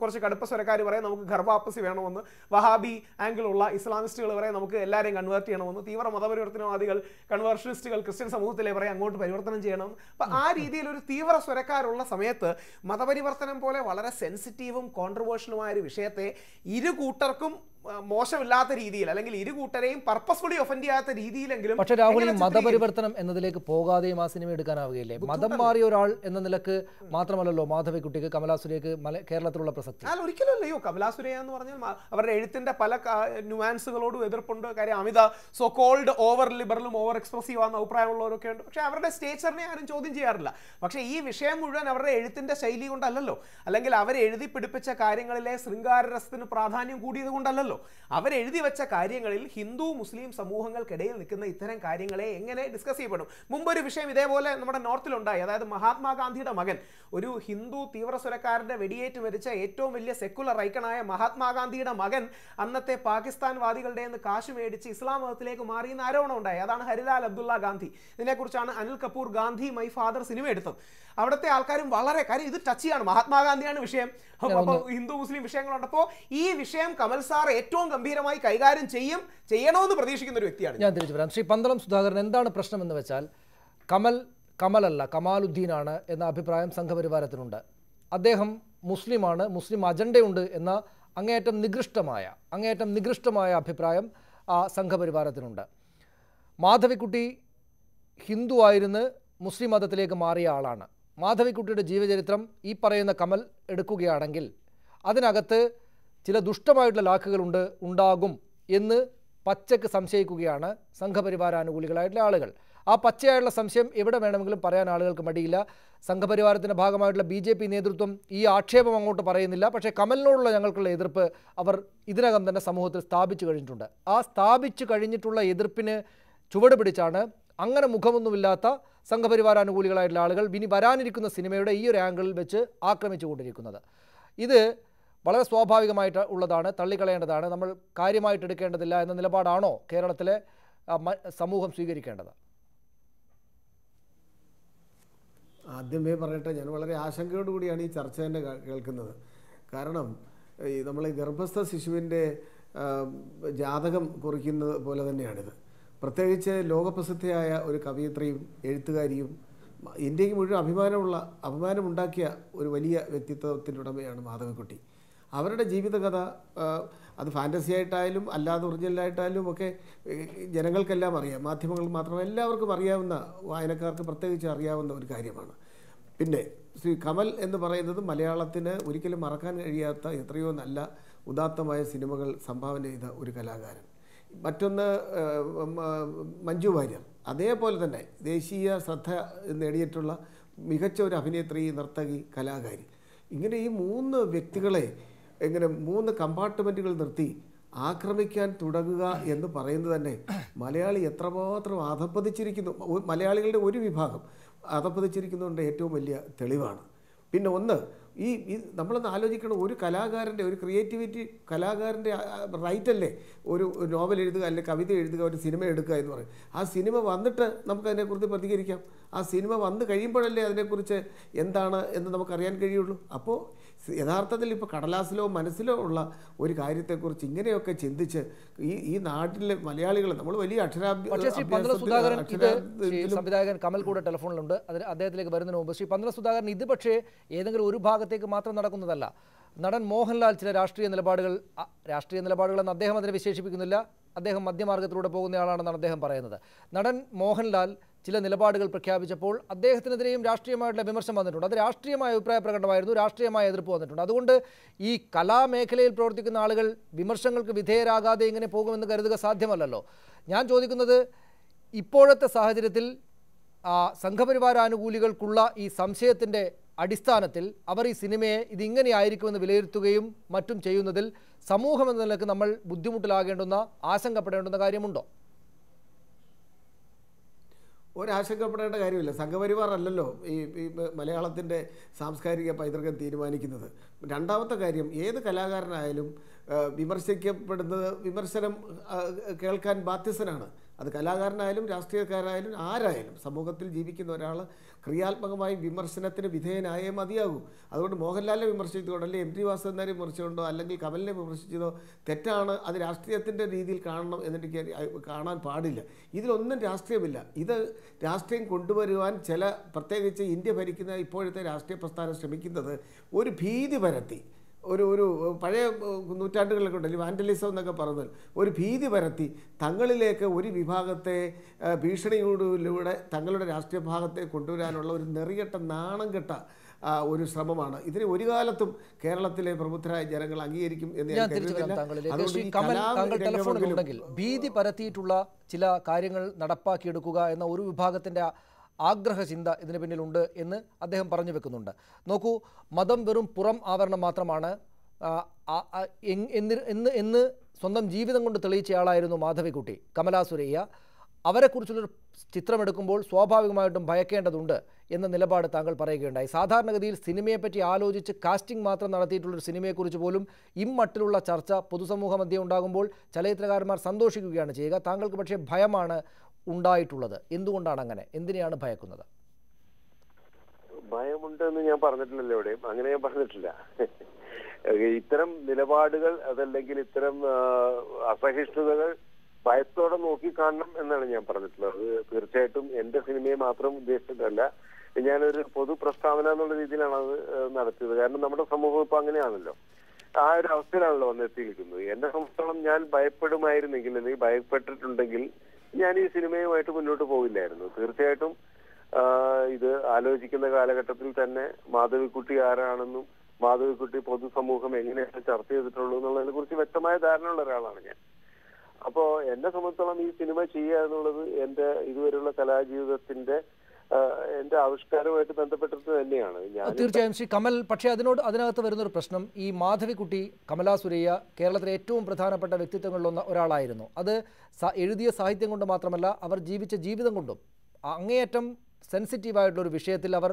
കുറച്ച് കടുപ്പ സ്വരക്കാർ പറയും നമുക്ക് ഗർഭാപ്പസി വേണമെന്ന്. വഹാബി ആംഗിളുള്ള ഇസ്ലാമിസ്റ്റുകൾ പറയും നമുക്ക് എല്ലാവരെയും കൺവേർട്ട് ചെയ്യണമെന്ന്. തീവ്ര മതപരിവർത്തനവാദികൾ കൺവേർഷനിസ്റ്റുകൾ ക്രിസ്ത്യൻ സമൂഹത്തിലെ പറയും അങ്ങോട്ട് പരിവർത്തനം ചെയ്യണം. അപ്പം ആ രീതിയിൽ ഒരു തീവ്ര സ്വരക്കാരുള്ള സമയത്ത് മതപരിവർത്തനം പോലെ വളരെ സെൻസിറ്റീവും കോൺട്രവേഴ്ഷ്യലുമായ ഒരു വിഷയത്തെ ഇരു കൂട്ടർക്കും മോശമില്ലാത്ത രീതിയിൽ അല്ലെങ്കിൽ ഇരു കൂട്ടരെയും പർപ്പസ്ഫുള്ളി ഒഫൻഡ് ചെയ്യാത്ത രീതിയിലെങ്കിലും പക്ഷെ രാഹുൽ? മതപരിവർത്തനം എന്നതിലേക്ക് പോകാതെയും ആ സിനിമ എടുക്കാനാവുകയില്ലേ? മതം മാറിയ ഒരാൾ എന്ന നിലയ്ക്ക് മാത്രമല്ലല്ലോ മാധവിക്കുട്ടിക്ക് കമലാസുരയ്ക്ക് മല കേരളത്തിലുള്ള പ്രസക്തി. അല്ല ഒരിക്കലും അല്ലയോ? കമലാസുരയ എന്ന് പറഞ്ഞാൽ അവരുടെ എഴുത്തിന്റെ പല ന്യൂവാൻസുകളോടും എതിർപ്പുണ്ട്. കാര്യം അമിത സോ കോൾഡ് ഓവർ ലിബറലും ഓവർ എക്സ്പ്രസീവ് ആണെന്ന അഭിപ്രായമുള്ളവരൊക്കെ ഉണ്ട്. പക്ഷെ അവരുടെ സ്റ്റേച്ചറിനെ ആരും ചോദ്യം ചെയ്യാറില്ല. പക്ഷെ ഈ വിഷയം മുഴുവൻ അവരുടെ എഴുത്തിന്റെ ശൈലി കൊണ്ടല്ലല്ലോ. അല്ലെങ്കിൽ അവർ എഴുതി പിടിപ്പിച്ച കാര്യങ്ങളിലെ ശൃംഗാരസത്തിന് പ്രാധാന്യം കൂടിയത് കൊണ്ടല്ലല്ലോ. അവരെഴുതി വെച്ച കാര്യങ്ങളിൽ ഹിന്ദു മുസ്ലിം സമൂഹങ്ങൾക്കിടയിൽ നിൽക്കുന്ന ഇത്തരം കാര്യങ്ങളെ എങ്ങനെ ഡിസ്കസ് ചെയ്യപ്പെടും? മുമ്പൊരു വിഷയം ഇതേപോലെ നമ്മുടെ നോർത്തിലുണ്ടായി. അതായത് മഹാത്മാഗാന്ധിയുടെ മകൻ. ഒരു ഹിന്ദു തീവ്രസ്വരക്കാരന്റെ വെടിയേറ്റ് മരിച്ച ഏറ്റവും വലിയ സെക്കുലർ ഐക്കണായ മഹാത്മാഗാന്ധിയുടെ മകൻ അന്നത്തെ പാകിസ്ഥാൻവാദികളുടെ നിന്ന് കാശ് മേടിച്ച് ഇസ്ലാം മതത്തിലേക്ക് മാറിയെന്ന് ആരോപണം ഉണ്ടായി. അതാണ് ഹരിലാൽ അബ്ദുള്ള ഗാന്ധി. ഇതിനെക്കുറിച്ചാണ് Anil Kapoor Gandhi my father cinema എടുത്തത്. അവിടുത്തെ ആൾക്കാരും വളരെ കാര്യം ഇത് ടച്ച് ചെയ്യാണ് മഹാത്മാഗാന്ധിയാണ് വിഷയം. അപ്പോൾ ഹിന്ദു മുസ്ലിം വിഷയങ്ങളുണ്ടപ്പോൾ ഈ വിഷയം കമൽ സാർ ഏറ്റവും ഗംഭീരമായി കൈകാര്യം ചെയ്യും ചെയ്യണമെന്ന് പ്രതീക്ഷിക്കുന്ന ഒരു വ്യക്തിയാണ് ഞാൻ. തിരിച്ചു വരാം. ശ്രീ പന്തളം സുധാകരൻ എന്താണ് പ്രശ്നം എന്ന് വെച്ചാൽ കമൽ കമലല്ല കമാലുദ്ദീനാണ് എന്ന അഭിപ്രായം സംഘപരിവാരത്തിനുണ്ട്. അദ്ദേഹം മുസ്ലിമാണ് മുസ്ലിം അജണ്ടയുണ്ട് എന്ന അങ്ങേയറ്റം നികൃഷ്ടമായ അങ്ങേയറ്റം നികൃഷ്ടമായ അഭിപ്രായം ആ സംഘപരിവാരത്തിനുണ്ട്. മാധവിക്കുട്ടി ഹിന്ദു ആയിരുന്ന് മുസ്ലിം മതത്തിലേക്ക് മാറിയ ആളാണ്. മാധവിക്കുട്ടിയുടെ ജീവചരിത്രം ഈ പറയുന്ന കമൽ എടുക്കുകയാണെങ്കിൽ അതിനകത്ത് ചില ദുഷ്ടമായിട്ടുള്ള ലാക്കുകളുണ്ട് ഉണ്ടാകും എന്ന് പച്ചക്ക് സംശയിക്കുകയാണ് സംഘപരിവാര ആനുകൂലികളായിട്ടുള്ള ആളുകൾ. ആ പച്ചയായുള്ള സംശയം എവിടെ വേണമെങ്കിലും പറയാൻ ആളുകൾക്ക് മടിയില്ല. സംഘപരിവാരത്തിന്റെ ഭാഗമായിട്ടുള്ള ബി ജെ പി നേതൃത്വം ഈ ആക്ഷേപം അങ്ങോട്ട് പറയുന്നില്ല. പക്ഷേ കമലിനോടുള്ള ഞങ്ങൾക്കുള്ള എതിർപ്പ് അവർ ഇതിനകം തന്നെ സമൂഹത്തിൽ സ്ഥാപിച്ചു കഴിഞ്ഞിട്ടുണ്ട്. ആ സ്ഥാപിച്ചു കഴിഞ്ഞിട്ടുള്ള എതിർപ്പിന് ചുവട് പിടിച്ചാണ് അങ്ങനെ മുഖമൊന്നുമില്ലാത്ത സംഘപരിവാര ആനുകൂലികളായിട്ടുള്ള ആളുകൾ ഇനി വരാനിരിക്കുന്ന സിനിമയുടെ ഈ ഒരു ആംഗിളിൽ വെച്ച് ആക്രമിച്ചു ആക്രമിച്ചുകൊണ്ടിരിക്കുന്നത് ഇത് വളരെ സ്വാഭാവികമായിട്ട് ഉള്ളതാണ് തള്ളിക്കളയേണ്ടതാണ്. നമ്മൾ കാര്യമായിട്ട് എടുക്കേണ്ടതില്ല എന്ന നിലപാടാണോ കേരളത്തിലെ സമൂഹം സ്വീകരിക്കേണ്ടത്? ആദ്യമേ പറയട്ടെ ഞാൻ വളരെ ആശങ്കയോടുകൂടിയാണ് ഈ ചർച്ച തന്നെ കേൾക്കുന്നത്. കാരണം ഈ നമ്മൾ ഗർഭസ്ഥ ശിശുവിന്റെ ജാതകം കുറിക്കുന്നത് പോലെ തന്നെയാണിത്. പ്രത്യേകിച്ച് ലോകപ്രസിദ്ധയായ ഒരു കവയിത്രിയും എഴുത്തുകാരിയും ഇന്ത്യയ്ക്ക് മുഴുവൻ അഭിമാനമുള്ള അഭിമാനമുണ്ടാക്കിയ ഒരു വലിയ വ്യക്തിത്വത്തിന്റെ ഉടമയാണ് മാധവിക്കുട്ടി. അവരുടെ ജീവിതകഥ അത് ഫാന്റസി ആയിട്ടായാലും അല്ലാതെ ഒറിജിനലായിട്ടായാലും ഒക്കെ ജനങ്ങൾക്കെല്ലാം അറിയാം. മാധ്യമങ്ങൾ മാത്രമല്ല എല്ലാവർക്കും അറിയാവുന്ന വായനക്കാർക്ക് പ്രത്യേകിച്ച് അറിയാവുന്ന ഒരു കാര്യമാണ്. പിന്നെ ശ്രീ കമൽ എന്ന് പറയുന്നത് മലയാളത്തിന് ഒരിക്കലും മറക്കാൻ കഴിയാത്ത എത്രയോ നല്ല ഉദാത്തമായ സിനിമകൾ സംഭാവന ചെയ്ത ഒരു കലാകാരൻ. മറ്റൊന്ന് മഞ്ജു വാര്യർ. അതേപോലെ തന്നെ ദേശീയ ശ്രദ്ധ നേടിയിട്ടുള്ള മികച്ച ഒരു അഭിനേത്രി നർത്തകി കലാകാരി. ഇങ്ങനെ ഈ മൂന്ന് വ്യക്തികളെ ഇങ്ങനെ മൂന്ന് കമ്പാർട്ട്മെന്റുകൾ നിർത്തി ആക്രമിക്കാൻ തുടങ്ങുക എന്ന് പറയുന്നത് തന്നെ മലയാളി എത്രമാത്രം അധപ്പതിച്ചിരിക്കുന്നു മലയാളികളുടെ ഒരു വിഭാഗം അധപ്പതിച്ചിരിക്കുന്നതിന്റെ ഏറ്റവും വലിയ തെളിവാണ്. പിന്നെ ഒന്ന് ഈ നമ്മളൊന്ന് ആലോചിക്കണം ഒരു കലാകാരന്റെ ഒരു ക്രിയേറ്റിവിറ്റി കലാകാരന്റെ റൈറ്റ് അല്ലേ ഒരു നോവൽ എഴുതുക അല്ലെങ്കിൽ കവിത എഴുതുക ഒരു സിനിമ എടുക്കുക എന്ന് പറയും. ആ സിനിമ വന്നിട്ട് നമുക്കതിനെക്കുറിച്ച് പ്രതികരിക്കാം. ആ സിനിമ വന്നു കഴിയുമ്പോഴല്ലേ അതിനെക്കുറിച്ച് എന്താണ് എന്ന് നമുക്കറിയാൻ കഴിയുള്ളൂ. അപ്പോൾ യഥാർത്ഥത്തിൽ ഇപ്പോൾ കടലാസിലോ മനസ്സിലോ ഉള്ള ഒരു കാര്യത്തെക്കുറിച്ച് ഇങ്ങനെയൊക്കെ ചിന്തിച്ച് ഈ ഈ നാട്ടിലെ മലയാളികൾ നമ്മൾ വലിയ സംവിധായകൻ കമൽ കൂടെ ടെലിഫോണിലുണ്ട്. അതിന് അദ്ദേഹത്തിലേക്ക് വരുന്നതിന് മുമ്പ് ശ്രീ പന്തള സുധാകരൻ ഇത് പക്ഷേ ഏതെങ്കിലും ഒരു ഭാഗത്തേക്ക് മാത്രം നടക്കുന്നതല്ല. നടൻ മോഹൻലാൽ ചില രാഷ്ട്രീയ നിലപാടുകൾ രാഷ്ട്രീയ നിലപാടുകളെന്ന് അദ്ദേഹം അതിനെ വിശേഷിപ്പിക്കുന്നില്ല. അദ്ദേഹം മധ്യമാർഗത്തിലൂടെ പോകുന്നയാളാണെന്നാണ് അദ്ദേഹം പറയുന്നത്. നടൻ മോഹൻലാൽ ചില നിലപാടുകൾ പ്രഖ്യാപിച്ചപ്പോൾ അദ്ദേഹത്തിനെതിരെയും രാഷ്ട്രീയമായിട്ടുള്ള വിമർശനം വന്നിട്ടുണ്ട്. അത് രാഷ്ട്രീയമായ അഭിപ്രായ പ്രകടനമായിരുന്നു. രാഷ്ട്രീയമായ എതിർപ്പ് വന്നിട്ടുണ്ട്. അതുകൊണ്ട് ഈ കലാമേഖലയിൽ പ്രവർത്തിക്കുന്ന ആളുകൾ വിമർശങ്ങൾക്ക് വിധേയരാകാതെ ഇങ്ങനെ പോകുമെന്ന് കരുതുക സാധ്യമല്ലല്ലോ. ഞാൻ ചോദിക്കുന്നത് ഇപ്പോഴത്തെ സാഹചര്യത്തിൽ സംഘപരിവാര ആനുകൂലികൾക്കുള്ള ഈ സംശയത്തിന്റെ അടിസ്ഥാനത്തിൽ അവർ ഈ സിനിമയെ ഇതിങ്ങനെയായിരിക്കുമെന്ന് വിലയിരുത്തുകയും മറ്റും ചെയ്യുന്നതിൽ സമൂഹം എന്ന നിലയ്ക്ക് നമ്മൾ ബുദ്ധിമുട്ടിലാകേണ്ടുന്ന ആശങ്കപ്പെടേണ്ടുന്ന കാര്യമുണ്ടോ? ഒരാശങ്കപ്പെടേണ്ട കാര്യമില്ല. സംഘപരിവാർ അല്ലല്ലോ ഈ ഈ മലയാളത്തിന്റെ സാംസ്കാരിക പൈതൃകം തീരുമാനിക്കുന്നത്. രണ്ടാമത്തെ കാര്യം ഏത് കലാകാരനായാലും വിമർശിക്കപ്പെടുന്നത് വിമർശനം കേൾക്കാൻ ബാധ്യസ്ഥനാണ്. അത് കലാകാരനായാലും രാഷ്ട്രീയക്കാരായാലും ആരായാലും സമൂഹത്തിൽ ജീവിക്കുന്ന ഒരാൾ ക്രിയാത്മകമായി വിമർശനത്തിന് വിധേയനായേ മതിയാകൂ. അതുകൊണ്ട് മോഹൻലാലിനെ വിമർശിച്ചുകൊണ്ടോ അല്ലെങ്കിൽ എം ടി വാസുദേവനെ വിമർശിച്ചുകൊണ്ടോ അല്ലെങ്കിൽ കമലിനെ വിമർശിച്ചതോ തെറ്റാണ് അത് രാഷ്ട്രീയത്തിന്റെ രീതിയിൽ കാണണം എന്നിട്ട് കാണാൻ പാടില്ല. ഇതിലൊന്നും രാഷ്ട്രീയമില്ല. ഇത് രാഷ്ട്രീയം കൊണ്ടുവരുവാൻ ചില പ്രത്യേകിച്ച് ഇന്ത്യ ഭരിക്കുന്ന ഇപ്പോഴത്തെ രാഷ്ട്രീയ പ്രസ്ഥാനം ശ്രമിക്കുന്നത് ഒരു ഭീതി പരത്തി. ഒരു ഒരു പഴയ നൂറ്റാണ്ടുകളിലൊക്കെ ഉണ്ടല്ലോ വാൻഡലിസം എന്നൊക്കെ പറഞ്ഞാൽ ഒരു ഭീതി പരത്തി തങ്ങളിലേക്ക് ഒരു വിഭാഗത്തെ ഭീഷണിയോടിലൂടെ തങ്ങളുടെ രാഷ്ട്രീയ ഭാഗത്തെ കൊണ്ടുവരാനുള്ള ഒരു നെറികെട്ട നാണം കെട്ട ഒരു ശ്രമമാണ്. ഇതിന് ഒരു കാലത്തും കേരളത്തിലെ പ്രബുദ്ധരായ ജനങ്ങൾ അംഗീകരിക്കും എന്ന് ഞാൻ കരുതുന്നില്ല. ഭീതി പരത്തിയിട്ടുള്ള ചില കാര്യങ്ങൾ നടപ്പാക്കിയെടുക്കുക എന്ന ഒരു വിഭാഗത്തിന്റെ ആഗ്രഹ ചിന്ത ഇതിന് പിന്നിലുണ്ട് എന്ന് അദ്ദേഹം പറഞ്ഞു വെക്കുന്നുണ്ട്. നോക്കൂ മതം വെറും പുറം ആവരണം മാത്രമാണ് എന്ന് എന്ന് സ്വന്തം ജീവിതം കൊണ്ട് തെളിയിച്ചയാളായിരുന്നു മാധവിക്കുട്ടി കമലാ സുരയ്യ. അവരെക്കുറിച്ചുള്ളൊരു ചിത്രമെടുക്കുമ്പോൾ സ്വാഭാവികമായിട്ടും ഭയക്കേണ്ടതുണ്ട് എന്ന നിലപാട് താങ്കൾ പറയുകയുണ്ടായി. സാധാരണഗതിയിൽ സിനിമയെപ്പറ്റി ആലോചിച്ച് കാസ്റ്റിംഗ് മാത്രം നടത്തിയിട്ടുള്ളൊരു സിനിമയെക്കുറിച്ച് പോലും ഇമ്മട്ടിലുള്ള ചർച്ച പൊതുസമൂഹ മധ്യേ ഉണ്ടാകുമ്പോൾ ചലച്ചിത്രകാരന്മാർ സന്തോഷിക്കുകയാണ് ചെയ്യുക. താങ്കൾക്ക് പക്ഷേ ഭയമാണ് ഉണ്ടായിട്ടുള്ളത്? എന്തുകൊണ്ടാണ് അങ്ങനെ എന്തിനെയാണ് ഭയക്കുന്നത്? ഭയമുണ്ടെന്ന് ഞാൻ പറഞ്ഞിട്ടില്ലല്ലോ എവിടെയും അങ്ങനെ ഞാൻ പറഞ്ഞിട്ടില്ല. ഇത്തരം നിലപാടുകൾ അതല്ലെങ്കിൽ ഇത്തരം അസഹിഷ്ണുതകൾ ഭയത്തോടെ നോക്കി കാണണം എന്നാണ് ഞാൻ പറഞ്ഞിട്ടുള്ളത്. അത് തീർച്ചയായിട്ടും എന്റെ സിനിമയെ മാത്രം ഉദ്ദേശിച്ചിട്ടല്ല. ഞാനൊരു പൊതു പ്രസ്താവന എന്നുള്ള രീതിയിലാണ് അത് നടത്തിയത്. കാരണം നമ്മുടെ സമൂഹം ഇപ്പൊ അങ്ങനെയാണല്ലോ. ആ ഒരു അവസ്ഥയിലാണല്ലോ വന്നെത്തിയിരിക്കുന്നത്. എന്നെ സംബന്ധിച്ചോളം ഞാൻ ഭയപ്പെടുമായിരുന്നെങ്കിൽ അല്ലെങ്കിൽ ഭയപ്പെട്ടിട്ടുണ്ടെങ്കിൽ ഞാൻ ഈ സിനിമയുമായിട്ട് മുന്നോട്ട് പോകില്ലായിരുന്നു തീർച്ചയായിട്ടും ഇത് ആലോചിക്കുന്ന കാലഘട്ടത്തിൽ തന്നെ മാധവിക്കുട്ടി ആരാണെന്നും മാധവിക്കുട്ടി പൊതുസമൂഹം എങ്ങനെയാണ് ചർച്ച ചെയ്തിട്ടുള്ളൂ എന്നുള്ളതിനെ കുറിച്ച് വ്യക്തമായ ധാരണയുള്ള ഒരാളാണ് ഞാൻ. അപ്പോ എന്നെ സംബന്ധിച്ചോളം ഈ സിനിമ ചെയ്യുക എന്നുള്ളത് എന്റെ ഇതുവരെയുള്ള കലാജീവിതത്തിന്റെ എന്റെ ആവിഷ്കാരവുമായിട്ട് ബന്ധപ്പെട്ടിട്ട് തന്നെയാണ്. തീർച്ചയായും ശ്രീ കമൽ പക്ഷേ അതിനോട് അതിനകത്ത് വരുന്ന ഒരു പ്രശ്നം ഈ മാധവിക്കുട്ടി കമലാ സുരയ്യ കേരളത്തിലെ ഏറ്റവും പ്രധാനപ്പെട്ട വ്യക്തിത്വങ്ങളിലൊന്ന ഒരാളായിരുന്നു. അത് എഴുതിയ സാഹിത്യം കൊണ്ട് മാത്രമല്ല അവർ ജീവിച്ച ജീവിതം കൊണ്ടും അങ്ങേയറ്റം സെൻസിറ്റീവായിട്ടുള്ള ഒരു വിഷയത്തിൽ അവർ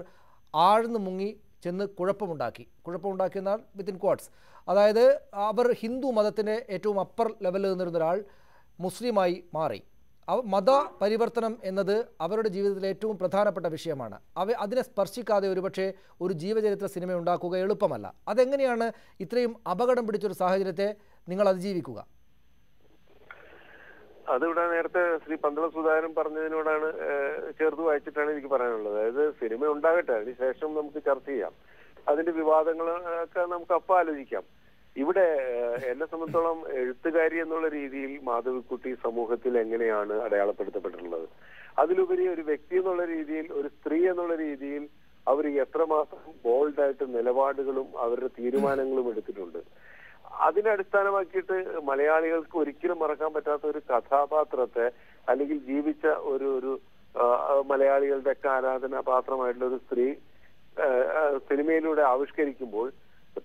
ആഴ്ന്നു മുങ്ങി ചെന്ന് കുഴപ്പമുണ്ടാക്കി. കുഴപ്പമുണ്ടാക്കിയെന്നാൽ വിത്തിൻ ക്വാട്സ് അതായത് അവർ ഹിന്ദു മതത്തിന്റെ ഏറ്റവും അപ്പർ ലെവലിൽ നിന്നിരുന്ന ഒരാൾ മുസ്ലിമായി മാറി. മത പരിവർത്തനം എന്നത് അവരുടെ ജീവിതത്തിലെ ഏറ്റവും പ്രധാനപ്പെട്ട വിഷയമാണ്. അവ അതിനെ സ്പർശിക്കാതെ ഒരുപക്ഷെ ഒരു ജീവചരിത്ര സിനിമ ഉണ്ടാക്കുക എളുപ്പമല്ല. അതെങ്ങനെയാണ് ഇത്രയും അപകടം പിടിച്ചൊരു സാഹചര്യത്തെ നിങ്ങൾ അതിജീവിക്കുക? അതിവിടെ നേരത്തെ ശ്രീ പന്തള സുധാകരൻ പറഞ്ഞതിനോടാണ് ചേർത്ത് വായിച്ചിട്ടാണ് എനിക്ക് പറയാനുള്ളത്. അതായത് സിനിമ ഉണ്ടാകട്ടെ അതിനുശേഷം നമുക്ക് ചർച്ച ചെയ്യാം. അതിന്റെ വിവാദങ്ങളൊക്കെ നമുക്ക് അപ്പം ആലോചിക്കാം. ഇവിടെ എന്നെ സംബന്ധിച്ചോളം എഴുത്തുകാരി എന്നുള്ള രീതിയിൽ മാധവിക്കുട്ടി സമൂഹത്തിൽ എങ്ങനെയാണ് അടയാളപ്പെടുത്തപ്പെട്ടിട്ടുള്ളത്? അതിലുപരി ഒരു വ്യക്തി എന്നുള്ള രീതിയിൽ ഒരു സ്ത്രീ എന്നുള്ള രീതിയിൽ അവർ എത്രമാത്രം ബോൾഡായിട്ട് നിലപാടുകളും അവരുടെ തീരുമാനങ്ങളും എടുത്തിട്ടുണ്ട്. അതിനെ അടിസ്ഥാനമാക്കിയിട്ട് മലയാളികൾക്ക് ഒരിക്കലും മറക്കാൻ പറ്റാത്ത ഒരു കഥാപാത്രത്തെ അല്ലെങ്കിൽ ജീവിച്ച ഒരു ഒരു മലയാളികളുടെ ഒക്കെ ആരാധനാപാത്രമായിട്ടുള്ള ഒരു സ്ത്രീ സിനിമയിലൂടെ ആവിഷ്കരിക്കുമ്പോൾ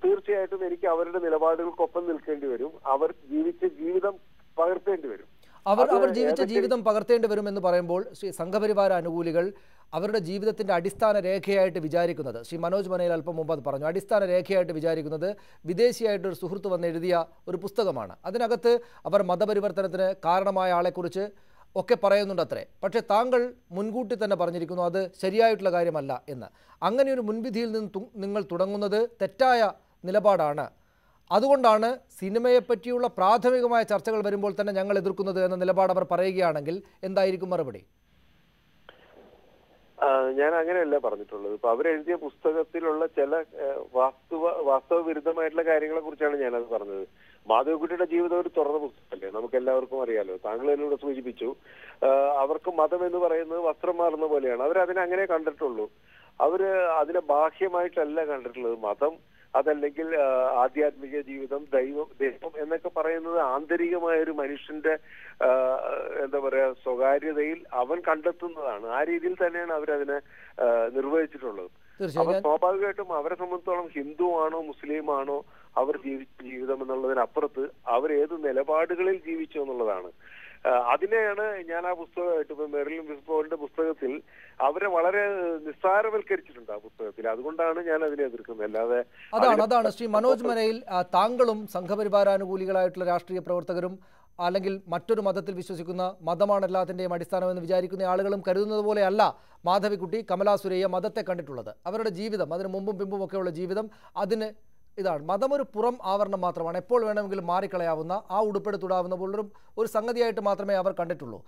തീർച്ചയായിട്ടും എനിക്ക് അവരുടെ നിലപാടുകൾക്കൊപ്പം നിൽക്കേണ്ടി വരും. അവർ ജീവിച്ച ജീവിതം പകർത്തേണ്ടി വരും. അവർ അവർ ജീവിച്ച ജീവിതം പകർത്തേണ്ടി വരുമെന്ന് പറയുമ്പോൾ ശ്രീ സംഘപരിവാര അനുകൂലികൾ അവരുടെ ജീവിതത്തിന്റെ അടിസ്ഥാന രേഖയായിട്ട് വിചാരിക്കുന്നത് ശ്രീ മനോജ് മനയിൽ അല്പം മുമ്പ് അത് പറഞ്ഞു. അടിസ്ഥാന രേഖയായിട്ട് വിചാരിക്കുന്നത് വിദേശിയായിട്ടൊരു സുഹൃത്ത് വന്ന് എഴുതിയ ഒരു പുസ്തകമാണ്. അതിനകത്ത് അവർ മതപരിവർത്തനത്തിന് കാരണമായ ആളെക്കുറിച്ച് ഒക്കെ പറയുന്നുണ്ട് അത്രേ പക്ഷേ താങ്കൾ മുൻകൂട്ടി തന്നെ പറഞ്ഞിരിക്കുന്നു അത് ശരിയായിട്ടുള്ള കാര്യമല്ല എന്ന്. അങ്ങനെ ഒരു മുൻവിധിയിൽ നിന്ന് നിങ്ങൾ തുടങ്ങുന്നത് തെറ്റായ നിലപാടാണ്. അതുകൊണ്ടാണ് സിനിമയെപ്പറ്റിയുള്ള പ്രാഥമികമായ ചർച്ചകൾ വരുമ്പോൾ തന്നെ ഞങ്ങൾ എതിർക്കുന്നത് എന്ന നിലപാട് അവർ പറയുകയാണെങ്കിൽ എന്തായിരിക്കും മറുപടി? ഞാൻ അങ്ങനെയല്ല പറഞ്ഞിട്ടുള്ളത്. ഇപ്പൊ അവരെഴുതിയ പുസ്തകത്തിലുള്ള ചില വാസ്തവ വാസ്തവ വിരുദ്ധമായിട്ടുള്ള കാര്യങ്ങളെ കുറിച്ചാണ് ഞാനത് പറഞ്ഞത്. മാധവക്കുട്ടിയുടെ ജീവിതം ഒരു തുറന്ന പുസ്തകമല്ലേ? നമുക്ക് എല്ലാവർക്കും അറിയാലോ. താങ്കൾ എന്നോട് സൂചിപ്പിച്ചു അവർക്ക് മതം എന്ന് പറയുന്നത് വസ്ത്രം മാറുന്ന പോലെയാണ്. അവർ അതിനെ അങ്ങനെ കണ്ടിട്ടുള്ളൂ. അവർ അതിനെ ബാഹ്യമായിട്ടല്ല കണ്ടിട്ടുള്ളത്. മതം അതല്ലെങ്കിൽ ആധ്യാത്മിക ജീവിതം ദൈവം ദൈവം എന്നൊക്കെ പറയുന്നത് ആന്തരികമായ ഒരു മനുഷ്യന്റെ എന്താ പറയാ സ്വകാര്യതയിൽ അവൻ കണ്ടെത്തുന്നതാണ്. ആ രീതിയിൽ തന്നെയാണ് അവരതിനെ നിർവഹിച്ചിട്ടുള്ളത്. അപ്പൊ സ്വാഭാവികമായിട്ടും അവരെ സംബന്ധിച്ചോളം ഹിന്ദു ആണോ മുസ്ലിം ആണോ അവർ ജീവിച്ച ജീവിതം എന്നുള്ളതിനപ്പുറത്ത് അവർ ഏത് നിലപാടുകളിൽ ജീവിച്ചു എന്നുള്ളതാണ്. അതിനെയാണ് ഞാൻ ആ പുസ്തകമായിട്ട് ഇപ്പൊ മെറിലും വിസ്ബോളിന്റെ പുസ്തകത്തിൽ അവരെ വളരെ നിസ്സാരവൽക്കരിച്ചിട്ടുണ്ട് ആ പുസ്തകത്തിൽ. അതുകൊണ്ടാണ് ഞാൻ അതിനെ എതിർക്കുന്നത്. അല്ലാതെ അതാണ് അതാണ്. ശ്രീ മനോജ് മനയിൽ താങ്കളും സംഘപരിവാരാനുകൂലികളായിട്ടുള്ള രാഷ്ട്രീയ പ്രവർത്തകരും അല്ലെങ്കിൽ മറ്റൊരു മതത്തിൽ വിശ്വസിക്കുന്ന മതമാണ് എല്ലാത്തിന്റെയും അടിസ്ഥാനമെന്ന് വിചാരിക്കുന്ന ആളുകളും കരുതുന്നത് പോലെയല്ല മാധവിക്കുട്ടി കമലാ സുരയ്യ മതത്തെ കണ്ടിട്ടുള്ളത്. അവരുടെ ജീവിതം അതിന് മുമ്പും പിമ്പും ഒക്കെയുള്ള ജീവിതം അതിന് ഇതാണ്. മതം ഒരു പുറം ആവരണം മാത്രമാണ്. എപ്പോൾ വേണമെങ്കിലും മാറിക്കളയാവുന്ന ആ ഉടുപ്പെടുത്തിടാവുന്ന പോലൊരു ഒരു സംഗതിയായിട്ട് മാത്രമേ അവർ കണ്ടിട്ടുള്ളൂ.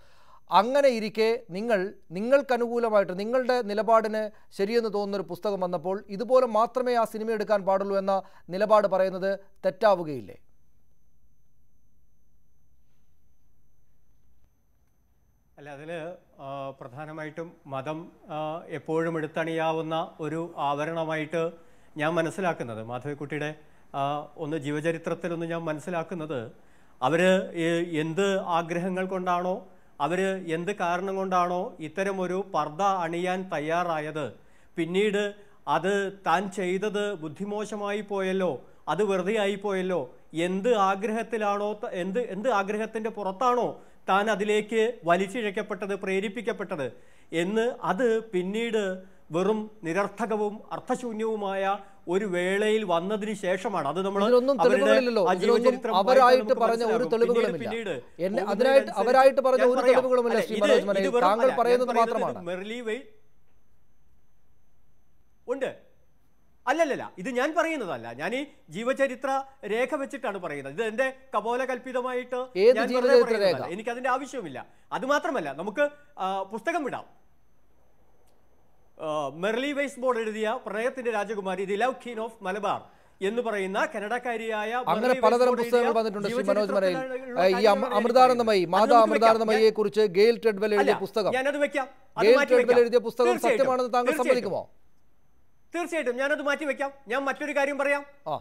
അങ്ങനെ ഇരിക്കെ നിങ്ങൾ നിങ്ങൾക്ക് അനുകൂലമായിട്ട് നിങ്ങളുടെ നിലപാടിന് ശരിയെന്ന് തോന്നുന്ന ഒരു പുസ്തകം വന്നപ്പോൾ ഇതുപോലെ മാത്രമേ ആ സിനിമ എടുക്കാൻ പാടുള്ളൂ എന്ന നിലപാട് പറയുന്നത് തെറ്റാവുകയില്ലേ? അല്ല അതിൽ പ്രധാനമായിട്ടും മതം എപ്പോഴും എടുത്തണിയാവുന്ന ഒരു ആവരണമായിട്ട് ഞാൻ മനസ്സിലാക്കുന്നത് മാധവിക്കുട്ടിയുടെ ഒന്ന് ജീവചരിത്രത്തിലൊന്ന് ഞാൻ മനസ്സിലാക്കുന്നത് അവർ എന്ത് ആഗ്രഹങ്ങൾ കൊണ്ടാണോ അവർ എന്ത് കാരണം കൊണ്ടാണോ ഇത്തരമൊരു പർദ്ദ അണിയാൻ തയ്യാറായത്. പിന്നീട് അത് താൻ ചെയ്തത് ബുദ്ധിമോശമായി പോയല്ലോ അത് വെറുതെ ആയിപ്പോയല്ലോ എന്ത് ആഗ്രഹത്തിലാണോ എന്ത് എന്ത് ആഗ്രഹത്തിന്റെ പുറത്താണോ താൻ അതിലേക്ക് വലിച്ചിഴക്കപ്പെട്ടത് പ്രേരിപ്പിക്കപ്പെട്ടത് എന്ന് അത് പിന്നീട് വെറും നിരർത്ഥകവും അർത്ഥശൂന്യവുമായ ഒരു വേളയിൽ വന്നതിന് ശേഷമാണ്. അത് നമ്മൾ അവരായിട്ട് പറഞ്ഞ ഒരു. തെളിവുകളുമില്ല. അതിനായിട്ട് അവരായിട്ട് പറഞ്ഞ ഒരു. തെളിവുകളുമില്ല ശ്രീ താങ്കൾ പറയുന്നത് മാത്രമാണ്. ഉണ്ട്. അല്ലല്ലല്ല ഇത് ഞാൻ പറയുന്നതല്ല. ഞാൻ ഈ ജീവചരിത്ര രേഖ വെച്ചിട്ടാണ് പറയുന്നത്. ഇത് എന്റെ കപോലകൽപിതമായിട്ട് ഏത് ഞാൻ വെറുതെ ജീവചരിത്ര പറയുന്നതല്ല. രേഖ? എനിക്ക് അതിന്റെ ആവശ്യമില്ല അത് മാത്രമല്ല നമുക്ക് പുസ്തകം വിടാം. മെർലി വെയ്സ് ബോർഡ് എഴുതിയ പ്രണയത്തിന്റെ രാജകുമാരി the love queen of Malabar എന്ന് പറയുന്ന കനഡക്കാരിയായ അങ്ങനെ പലതരം പുസ്തകങ്ങൾ വന്നിട്ടുണ്ട് ശ്രീ മനോജ് മരയിൽ. ഈ അമൃതാനന്ദമയി മാതാ. അമൃതാനന്ദമയിയെ കുറിച്ച് ഗെയിൽ ട്രെഡ്വെൽ എഴുതിയ പുസ്തകം. ഞാനത് വെക്കാം. അത് ഗെയിൽ ട്രെഡ്വെൽ. എഴുതിയ പുസ്തകം. സത്യമാണെന്ന് താങ്കൾ. സമ്മതിക്കുമോ? തീർച്ചയായിട്ടും. ഞാനത് മാറ്റി വെക്കാം. ഞാൻ മറ്റൊരു കാര്യം പറയാം. ആ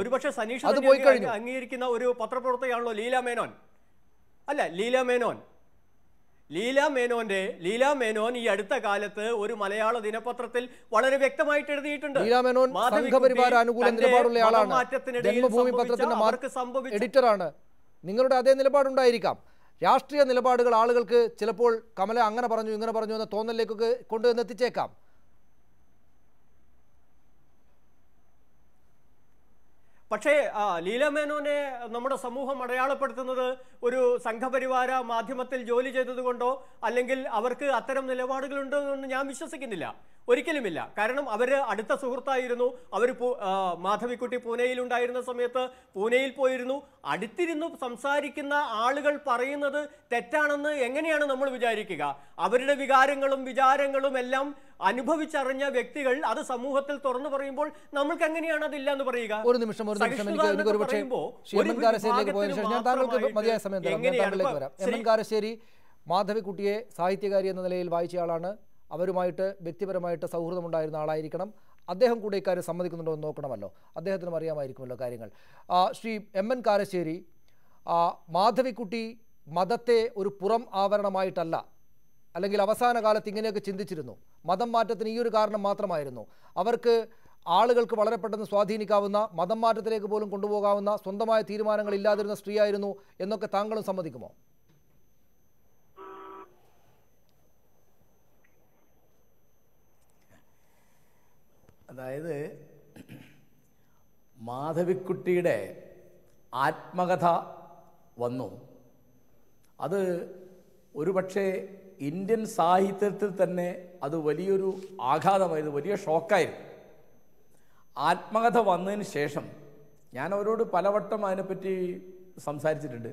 ഒരുപക്ഷെ സനീഷ് അംഗീകരിക്കുന്ന ഒരു പത്രപ്രവർത്തകയാണല്ലോ ലീല മേനോൻ. അല്ല ലീല മേനോൻ. ലീല മേനോന്റെ ലീല മേനോൻ ഈ അടുത്ത കാലത്ത് ഒരു മലയാള ദിനപത്രത്തിൽ വളരെ വ്യക്തമായിട്ട് എഴുതിയിട്ടുണ്ട്. ലീല മേനോൻ സംഘപരിവാര അനുകൂല നിലപാടുള്ള ആളാണ് ജന്മഭൂമി പത്രത്തിന്റെ എഡിറ്ററാണ്. നിങ്ങളുടെ അതേ നിലപാടുണ്ടായിരിക്കാം. രാഷ്ട്രീയ നിലപാടുകൾ ആളുകൾക്ക് ചിലപ്പോൾ കമല അങ്ങനെ പറഞ്ഞു ഇങ്ങനെ പറഞ്ഞു എന്ന തോന്നലിലേക്കൊക്കെ കൊണ്ടുവന്ന് പക്ഷേ ലീല മേനോനെ നമ്മുടെ സമൂഹം അടയാളപ്പെടുത്തുന്നത് ഒരു സംഘപരിവാര മാധ്യമത്തിൽ ജോലി ചെയ്തതുകൊണ്ടോ അല്ലെങ്കിൽ അവർക്ക് അത്തരം നിലപാടുകളുണ്ടോ എന്ന് ഞാൻ വിശ്വസിക്കുന്നില്ല. ഒരിക്കലുമില്ല. കാരണം അവർ അടുത്ത സുഹൃത്തായിരുന്നു. അവർ മാധവിക്കുട്ടി പൂനെയിൽ ഉണ്ടായിരുന്ന സമയത്ത് പൂനെയിൽ പോയിരുന്നു. അടുത്തിരുന്നു സംസാരിക്കുന്ന ആളുകൾ പറയുന്നത് തെറ്റാണെന്ന് എങ്ങനെയാണ് നമ്മൾ വിചാരിക്കുക? അവരുടെ വികാരങ്ങളും വിചാരങ്ങളും എല്ലാം അനുഭവിച്ചറിഞ്ഞ വ്യക്തികൾ അത് സമൂഹത്തിൽ തുറന്നു പറയുമ്പോൾ നമ്മൾക്ക് എങ്ങനെയാണ് അതില്ല എന്ന് പറയുക? ഒരു നിമിഷം ഒരു നിമിഷം എനിക്ക് ഒരു പക്ഷേ ഞാൻ താങ്കൾക്ക് വിഭാഗത്തിന് മതിയായ സമയം തരാം. ഞാൻ എങ്ങനെയാണ് താങ്കളിലേക്ക് വരാം. എം എൻ ശ്രീ- കാരശ്ശേരി മാധവിക്കുട്ടിയെ സാഹിത്യകാരി എന്ന നിലയിൽ വായിച്ച ആളാണ്. അവരുമായിട്ട് വ്യക്തിപരമായിട്ട് സൗഹൃദമുണ്ടായിരുന്ന ആളായിരിക്കണം. അദ്ദേഹം കൂടെ ഇക്കാര്യം സമ്മതിക്കുന്നുണ്ടോ എന്ന് നോക്കണമല്ലോ. അദ്ദേഹത്തിനും അറിയാമായിരിക്കുമല്ലോ കാര്യങ്ങൾ. ശ്രീ എം എൻ കാരശ്ശേരി മാധവിക്കുട്ടി മതത്തെ ഒരു പുറം ആവരണമായിട്ടല്ല അല്ലെങ്കിൽ അവസാന കാലത്ത് ഇങ്ങനെയൊക്കെ ചിന്തിച്ചിരുന്നു. മതം മാറ്റത്തിന് ഈ ഒരു കാരണം മാത്രമായിരുന്നു. അവർക്ക് ആളുകൾക്ക് വളരെ പെട്ടെന്ന് സ്വാധീനിക്കാവുന്ന മതം മാറ്റത്തിലേക്ക് പോലും കൊണ്ടുപോകാവുന്ന സ്വന്തമായ തീരുമാനങ്ങൾ ഇല്ലാതിരുന്ന സ്ത്രീയായിരുന്നു എന്നൊക്കെ താങ്കളും സമ്മതിക്കുമോ? അതായത് മാധവിക്കുട്ടിയുടെ ആത്മകഥ വന്നു. അത് ഒരുപക്ഷെ ഇന്ത്യൻ സാഹിത്യത്തിൽ തന്നെ അത് വലിയൊരു ആഘാതമായിരുന്നു വലിയ ഷോക്കായിരുന്നു. ആത്മകഥ വന്നതിന് ശേഷം ഞാൻ അവരോട് പലവട്ടം അതിനെപ്പറ്റി സംസാരിച്ചിട്ടുണ്ട്.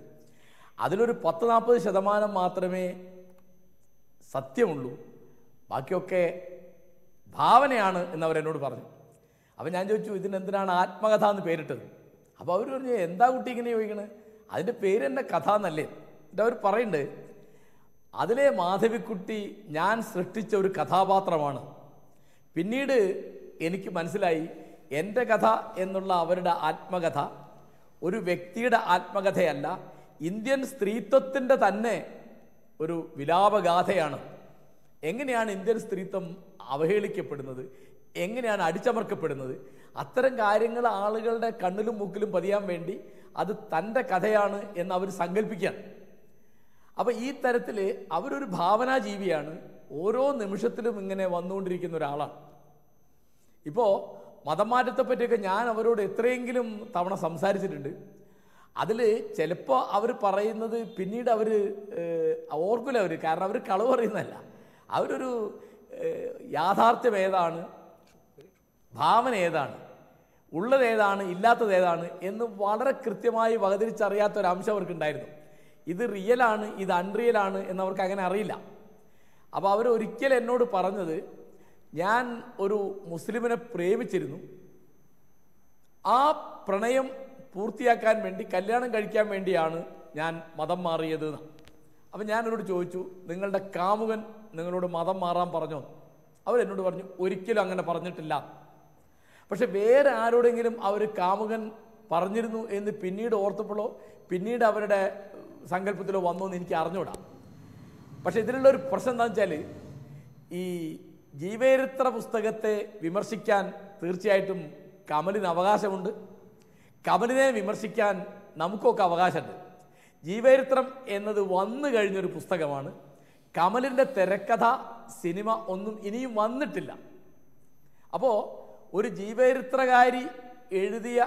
അതിലൊരു പത്ത് നാൽപ്പത് ശതമാനം മാത്രമേ സത്യമുള്ളൂ. ബാക്കിയൊക്കെ ഭാവനയാണ് എന്ന് അവരെന്നോട് പറഞ്ഞു. അപ്പോൾ ഞാൻ ചോദിച്ചു ഇതിനെന്തിനാണ് ആത്മകഥ എന്ന് പേരിട്ടത്? അപ്പോൾ അവർ പറഞ്ഞു എന്താ കുട്ടി ഇങ്ങനെ ചോദിക്കണത് അതിന്റെ പേര് തന്നെ കഥ എന്നല്ലേ? എന്നിട്ട് അവർ പറയുന്നുണ്ട് അതിലെ മാധവിക്കുട്ടി ഞാൻ സൃഷ്ടിച്ച ഒരു കഥാപാത്രമാണ്. പിന്നീട് എനിക്ക് മനസ്സിലായി എന്റെ കഥ എന്നുള്ള അവരുടെ ആത്മകഥ ഒരു വ്യക്തിയുടെ ആത്മകഥയല്ല ഇന്ത്യൻ സ്ത്രീത്വത്തിന്റെ തന്നെ ഒരു വിലാപഗാഥയാണ്. എങ്ങനെയാണ് ഇന്ത്യൻ സ്ത്രീത്വം അവഹേളിക്കപ്പെടുന്നത് എങ്ങനെയാണ് അടിച്ചമർക്കപ്പെടുന്നത് അത്തരം കാര്യങ്ങൾ ആളുകളുടെ കണ്ണിലും മൂക്കിലും പതിയാൻ വേണ്ടി അത് തന്റെ കഥയാണ് എന്ന് അവർ സങ്കല്പിക്കുകയാണ് അപ്പോൾ ഈ തരത്തിൽ അവരൊരു ഭാവനാജീവിയാണ് ഓരോ നിമിഷത്തിലും ഇങ്ങനെ വന്നുകൊണ്ടിരിക്കുന്ന ഒരാളാണ്. ഇപ്പോൾ മതം മാറ്റത്തെ പറ്റിയൊക്കെ ഞാൻ അവരോട് എത്രയെങ്കിലും തവണ സംസാരിച്ചിട്ടുണ്ട്. അതിൽ ചിലപ്പോൾ അവർ പറയുന്നത് പിന്നീട് അവർ ഓർക്കില്ല അവർ കാരണം അവർ കളവ് പറയുന്നതല്ല. അവരൊരു യാഥാർത്ഥ്യം ഏതാണ്? ഭാവന ഏതാണ്? ഉള്ളത് ഏതാണ്? ഇല്ലാത്തത് ഏതാണ്? എന്ന് വളരെ കൃത്യമായി വകതിരിച്ചറിയാത്ത ഒരു അംശം അവർക്കുണ്ടായിരുന്നു. ഇത് റിയലാണ് ഇത് അൺറിയലാണ് എന്നവർക്ക് അങ്ങനെ അറിയില്ല. അപ്പോൾ അവർ ഒരിക്കലും എന്നോട് പറഞ്ഞത് ഞാൻ ഒരു മുസ്ലിമിനെ പ്രേമിച്ചിരുന്നു. ആ പ്രണയം പൂർത്തിയാക്കാൻ വേണ്ടി കല്യാണം കഴിക്കാൻ വേണ്ടിയാണ് ഞാൻ മതം മാറിയത്. അപ്പം ഞാനവരോട് ചോദിച്ചു നിങ്ങളുടെ കാമുകൻ നിങ്ങളോട് മതം മാറാൻ പറഞ്ഞോ? അവരെന്നോട് പറഞ്ഞു ഒരിക്കലും അങ്ങനെ പറഞ്ഞിട്ടില്ല. പക്ഷെ വേറെ ആരോടെങ്കിലും അവർ കാമുകൻ പറഞ്ഞിരുന്നു എന്ന് പിന്നീട് ഓർത്തപ്പോഴോ പിന്നീട് അവരുടെ സങ്കല്പത്തിലോ വന്നോ എന്ന് എനിക്ക് അറിഞ്ഞൂടാ. പക്ഷെ ഇതിലുള്ള ഒരു പ്രശ്നം എന്താണെന്ന് വെച്ചാൽ ഈ ജീവചരിത്ര പുസ്തകത്തെ വിമർശിക്കാൻ തീർച്ചയായിട്ടും കമലിന് അവകാശമുണ്ട്. കമലിനെ വിമർശിക്കാൻ നമുക്കൊക്കെ അവകാശമുണ്ട്. ജീവചരിത്രം എന്നത് വന്നു കഴിഞ്ഞൊരു പുസ്തകമാണ്. കമലിന്റെ തിരക്കഥ സിനിമ ഒന്നും ഇനിയും വന്നിട്ടില്ല. അപ്പോൾ ഒരു ജീവചരിത്രകാരി എഴുതിയ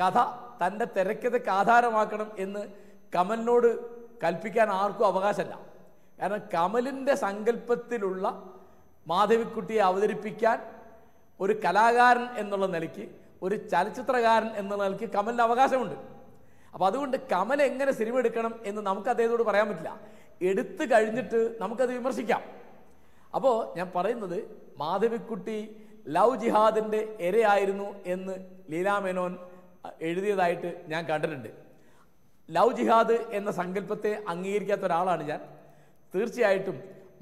കഥ തന്റെ തിരക്കഥയ്ക്ക് ആധാരമാക്കണം എന്ന് കമലിനോട് കൽപ്പിക്കാൻ ആർക്കും അവകാശമല്ല. കാരണം കമലിന്റെ സങ്കല്പത്തിലുള്ള മാധവിക്കുട്ടിയെ അവതരിപ്പിക്കാൻ ഒരു കലാകാരൻ എന്നുള്ള നിലയ്ക്ക് ഒരു ചലച്ചിത്രകാരൻ എന്നുള്ള നിലയ്ക്ക് കമലിന് അവകാശമുണ്ട്. അപ്പോൾ അതുകൊണ്ട് കമൽ എങ്ങനെ സിനിമ എടുക്കണം എന്ന് നമുക്ക് അദ്ദേഹത്തോട് പറയാൻ പറ്റില്ല. എടുത്തു കഴിഞ്ഞിട്ട് നമുക്കത് വിമർശിക്കാം. അപ്പോൾ ഞാൻ പറയുന്നത് മാധവിക്കുട്ടി ലവ് ജിഹാദിന്റെ ഇരയായിരുന്നു എന്ന് ലീലാമേനോൻ എഴുതിയതായിട്ട് ഞാൻ കണ്ടിട്ടുണ്ട്. ലവ് ജിഹാദ് എന്ന സങ്കല്പത്തെ അംഗീകരിക്കാത്ത ഒരാളാണ് ഞാൻ. തീർച്ചയായിട്ടും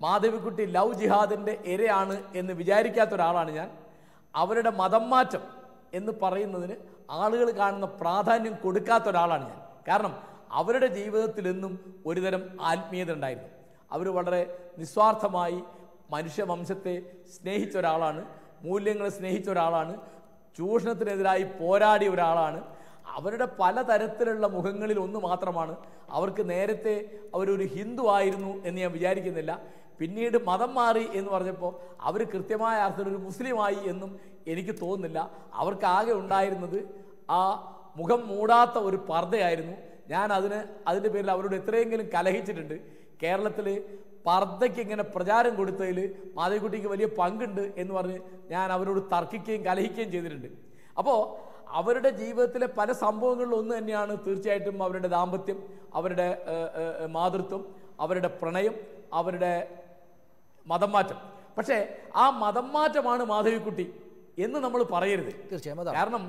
മാധവിക്കുട്ടി ലവ് ജിഹാദിന്റെ ഇരയാണ് എന്ന് വിചാരിക്കാത്ത ഒരാളാണ് ഞാൻ. അവരുടെ മതം മാറ്റം എന്ന് പറയുന്നതിന് ആളുകൾ കാണുന്ന പ്രാധാന്യം കൊടുക്കാത്ത ഒരാളാണ് ഞാൻ. കാരണം അവരുടെ ജീവിതത്തിൽ എന്നും ഒരുതരം ആത്മീയത ഉണ്ടായിരുന്നു. അവർ വളരെ നിസ്വാർത്ഥമായി മനുഷ്യവംശത്തെ സ്നേഹിച്ച ഒരാളാണ് മൂല്യങ്ങളെ സ്നേഹിച്ച ഒരാളാണ് ചൂഷണത്തിനെതിരായി പോരാടിയ ഒരാളാണ്. അവരുടെ പലതരത്തിലുള്ള മുഖങ്ങളിൽ ഒന്ന് മാത്രമാണ് അവർക്ക് നേരത്തെ അവരൊരു ഹിന്ദു ആയിരുന്നു എന്ന് ഞാൻ വിചാരിക്കുന്നില്ല. പിന്നീട് മതം മാറി എന്ന് പറഞ്ഞപ്പോൾ അവർ കൃത്യമായ അർത്ഥത്തിൽ ഒരു മുസ്ലിമായി എന്നും എനിക്ക് തോന്നുന്നില്ല. അവർക്കാകെ ഉണ്ടായിരുന്നത് ആ മുഖം മൂടാത്ത ഒരു പർദ്ദയായിരുന്നു. ഞാൻ അതിന് അതിന്റെ പേരിൽ അവരോട് എത്രയെങ്കിലും കലഹിച്ചിട്ടുണ്ട്. കേരളത്തിൽ പർദ്ദയ്ക്ക് ഇങ്ങനെ പ്രചാരം കൊടുത്തതിൽ മാധവിക്കുട്ടിക്ക് വലിയ പങ്കുണ്ട് എന്ന് പറഞ്ഞ് ഞാൻ അവരോട് തർക്കിക്കുകയും കലഹിക്കുകയും ചെയ്തിട്ടുണ്ട്. അപ്പോൾ അവരുടെ ജീവിതത്തിലെ പല സംഭവങ്ങളിലും ഒന്ന് തന്നെയാണ് തീർച്ചയായിട്ടും അവരുടെ ദാമ്പത്യം അവരുടെ മാതൃത്വം അവരുടെ പ്രണയം അവരുടെ മതം മാറ്റം പക്ഷേ ആ മതം മാറ്റമാണ് മാധവിക്കുട്ടി എന്ന് നമ്മൾ പറയരുത്. തീർച്ചയായും കാരണം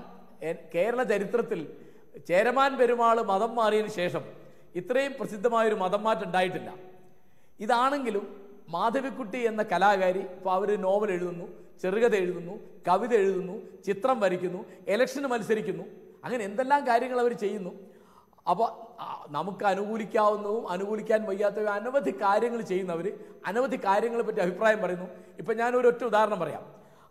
കേരള ചരിത്രത്തിൽ ചേരമാൻ പെരുമാൾ മതം മാറിയതിന് ശേഷം ഇത്രയും പ്രസിദ്ധമായൊരു മതം മാറ്റം ഉണ്ടായിട്ടില്ല. ഇതാണെങ്കിലും മാധവിക്കുട്ടി എന്ന കലാകാരി ഇപ്പോൾ അവർ നോവൽ എഴുതുന്നു ചെറുകഥ എഴുതുന്നു കവിത എഴുതുന്നു ചിത്രം വരയ്ക്കുന്നു ഇലക്ഷന് മത്സരിക്കുന്നു. അങ്ങനെ എന്തെല്ലാം കാര്യങ്ങൾ അവർ ചെയ്യുന്നു. അപ്പോൾ നമുക്ക് അനുകൂലിക്കാവുന്നതും അനുകൂലിക്കാൻ വയ്യാത്തതും അനവധി കാര്യങ്ങൾ ചെയ്യുന്നവർ അനവധി കാര്യങ്ങളെ പറ്റി അഭിപ്രായം പറയുന്നു. ഇപ്പം ഞാൻ ഒരു ഒറ്റ ഉദാഹരണം പറയാം.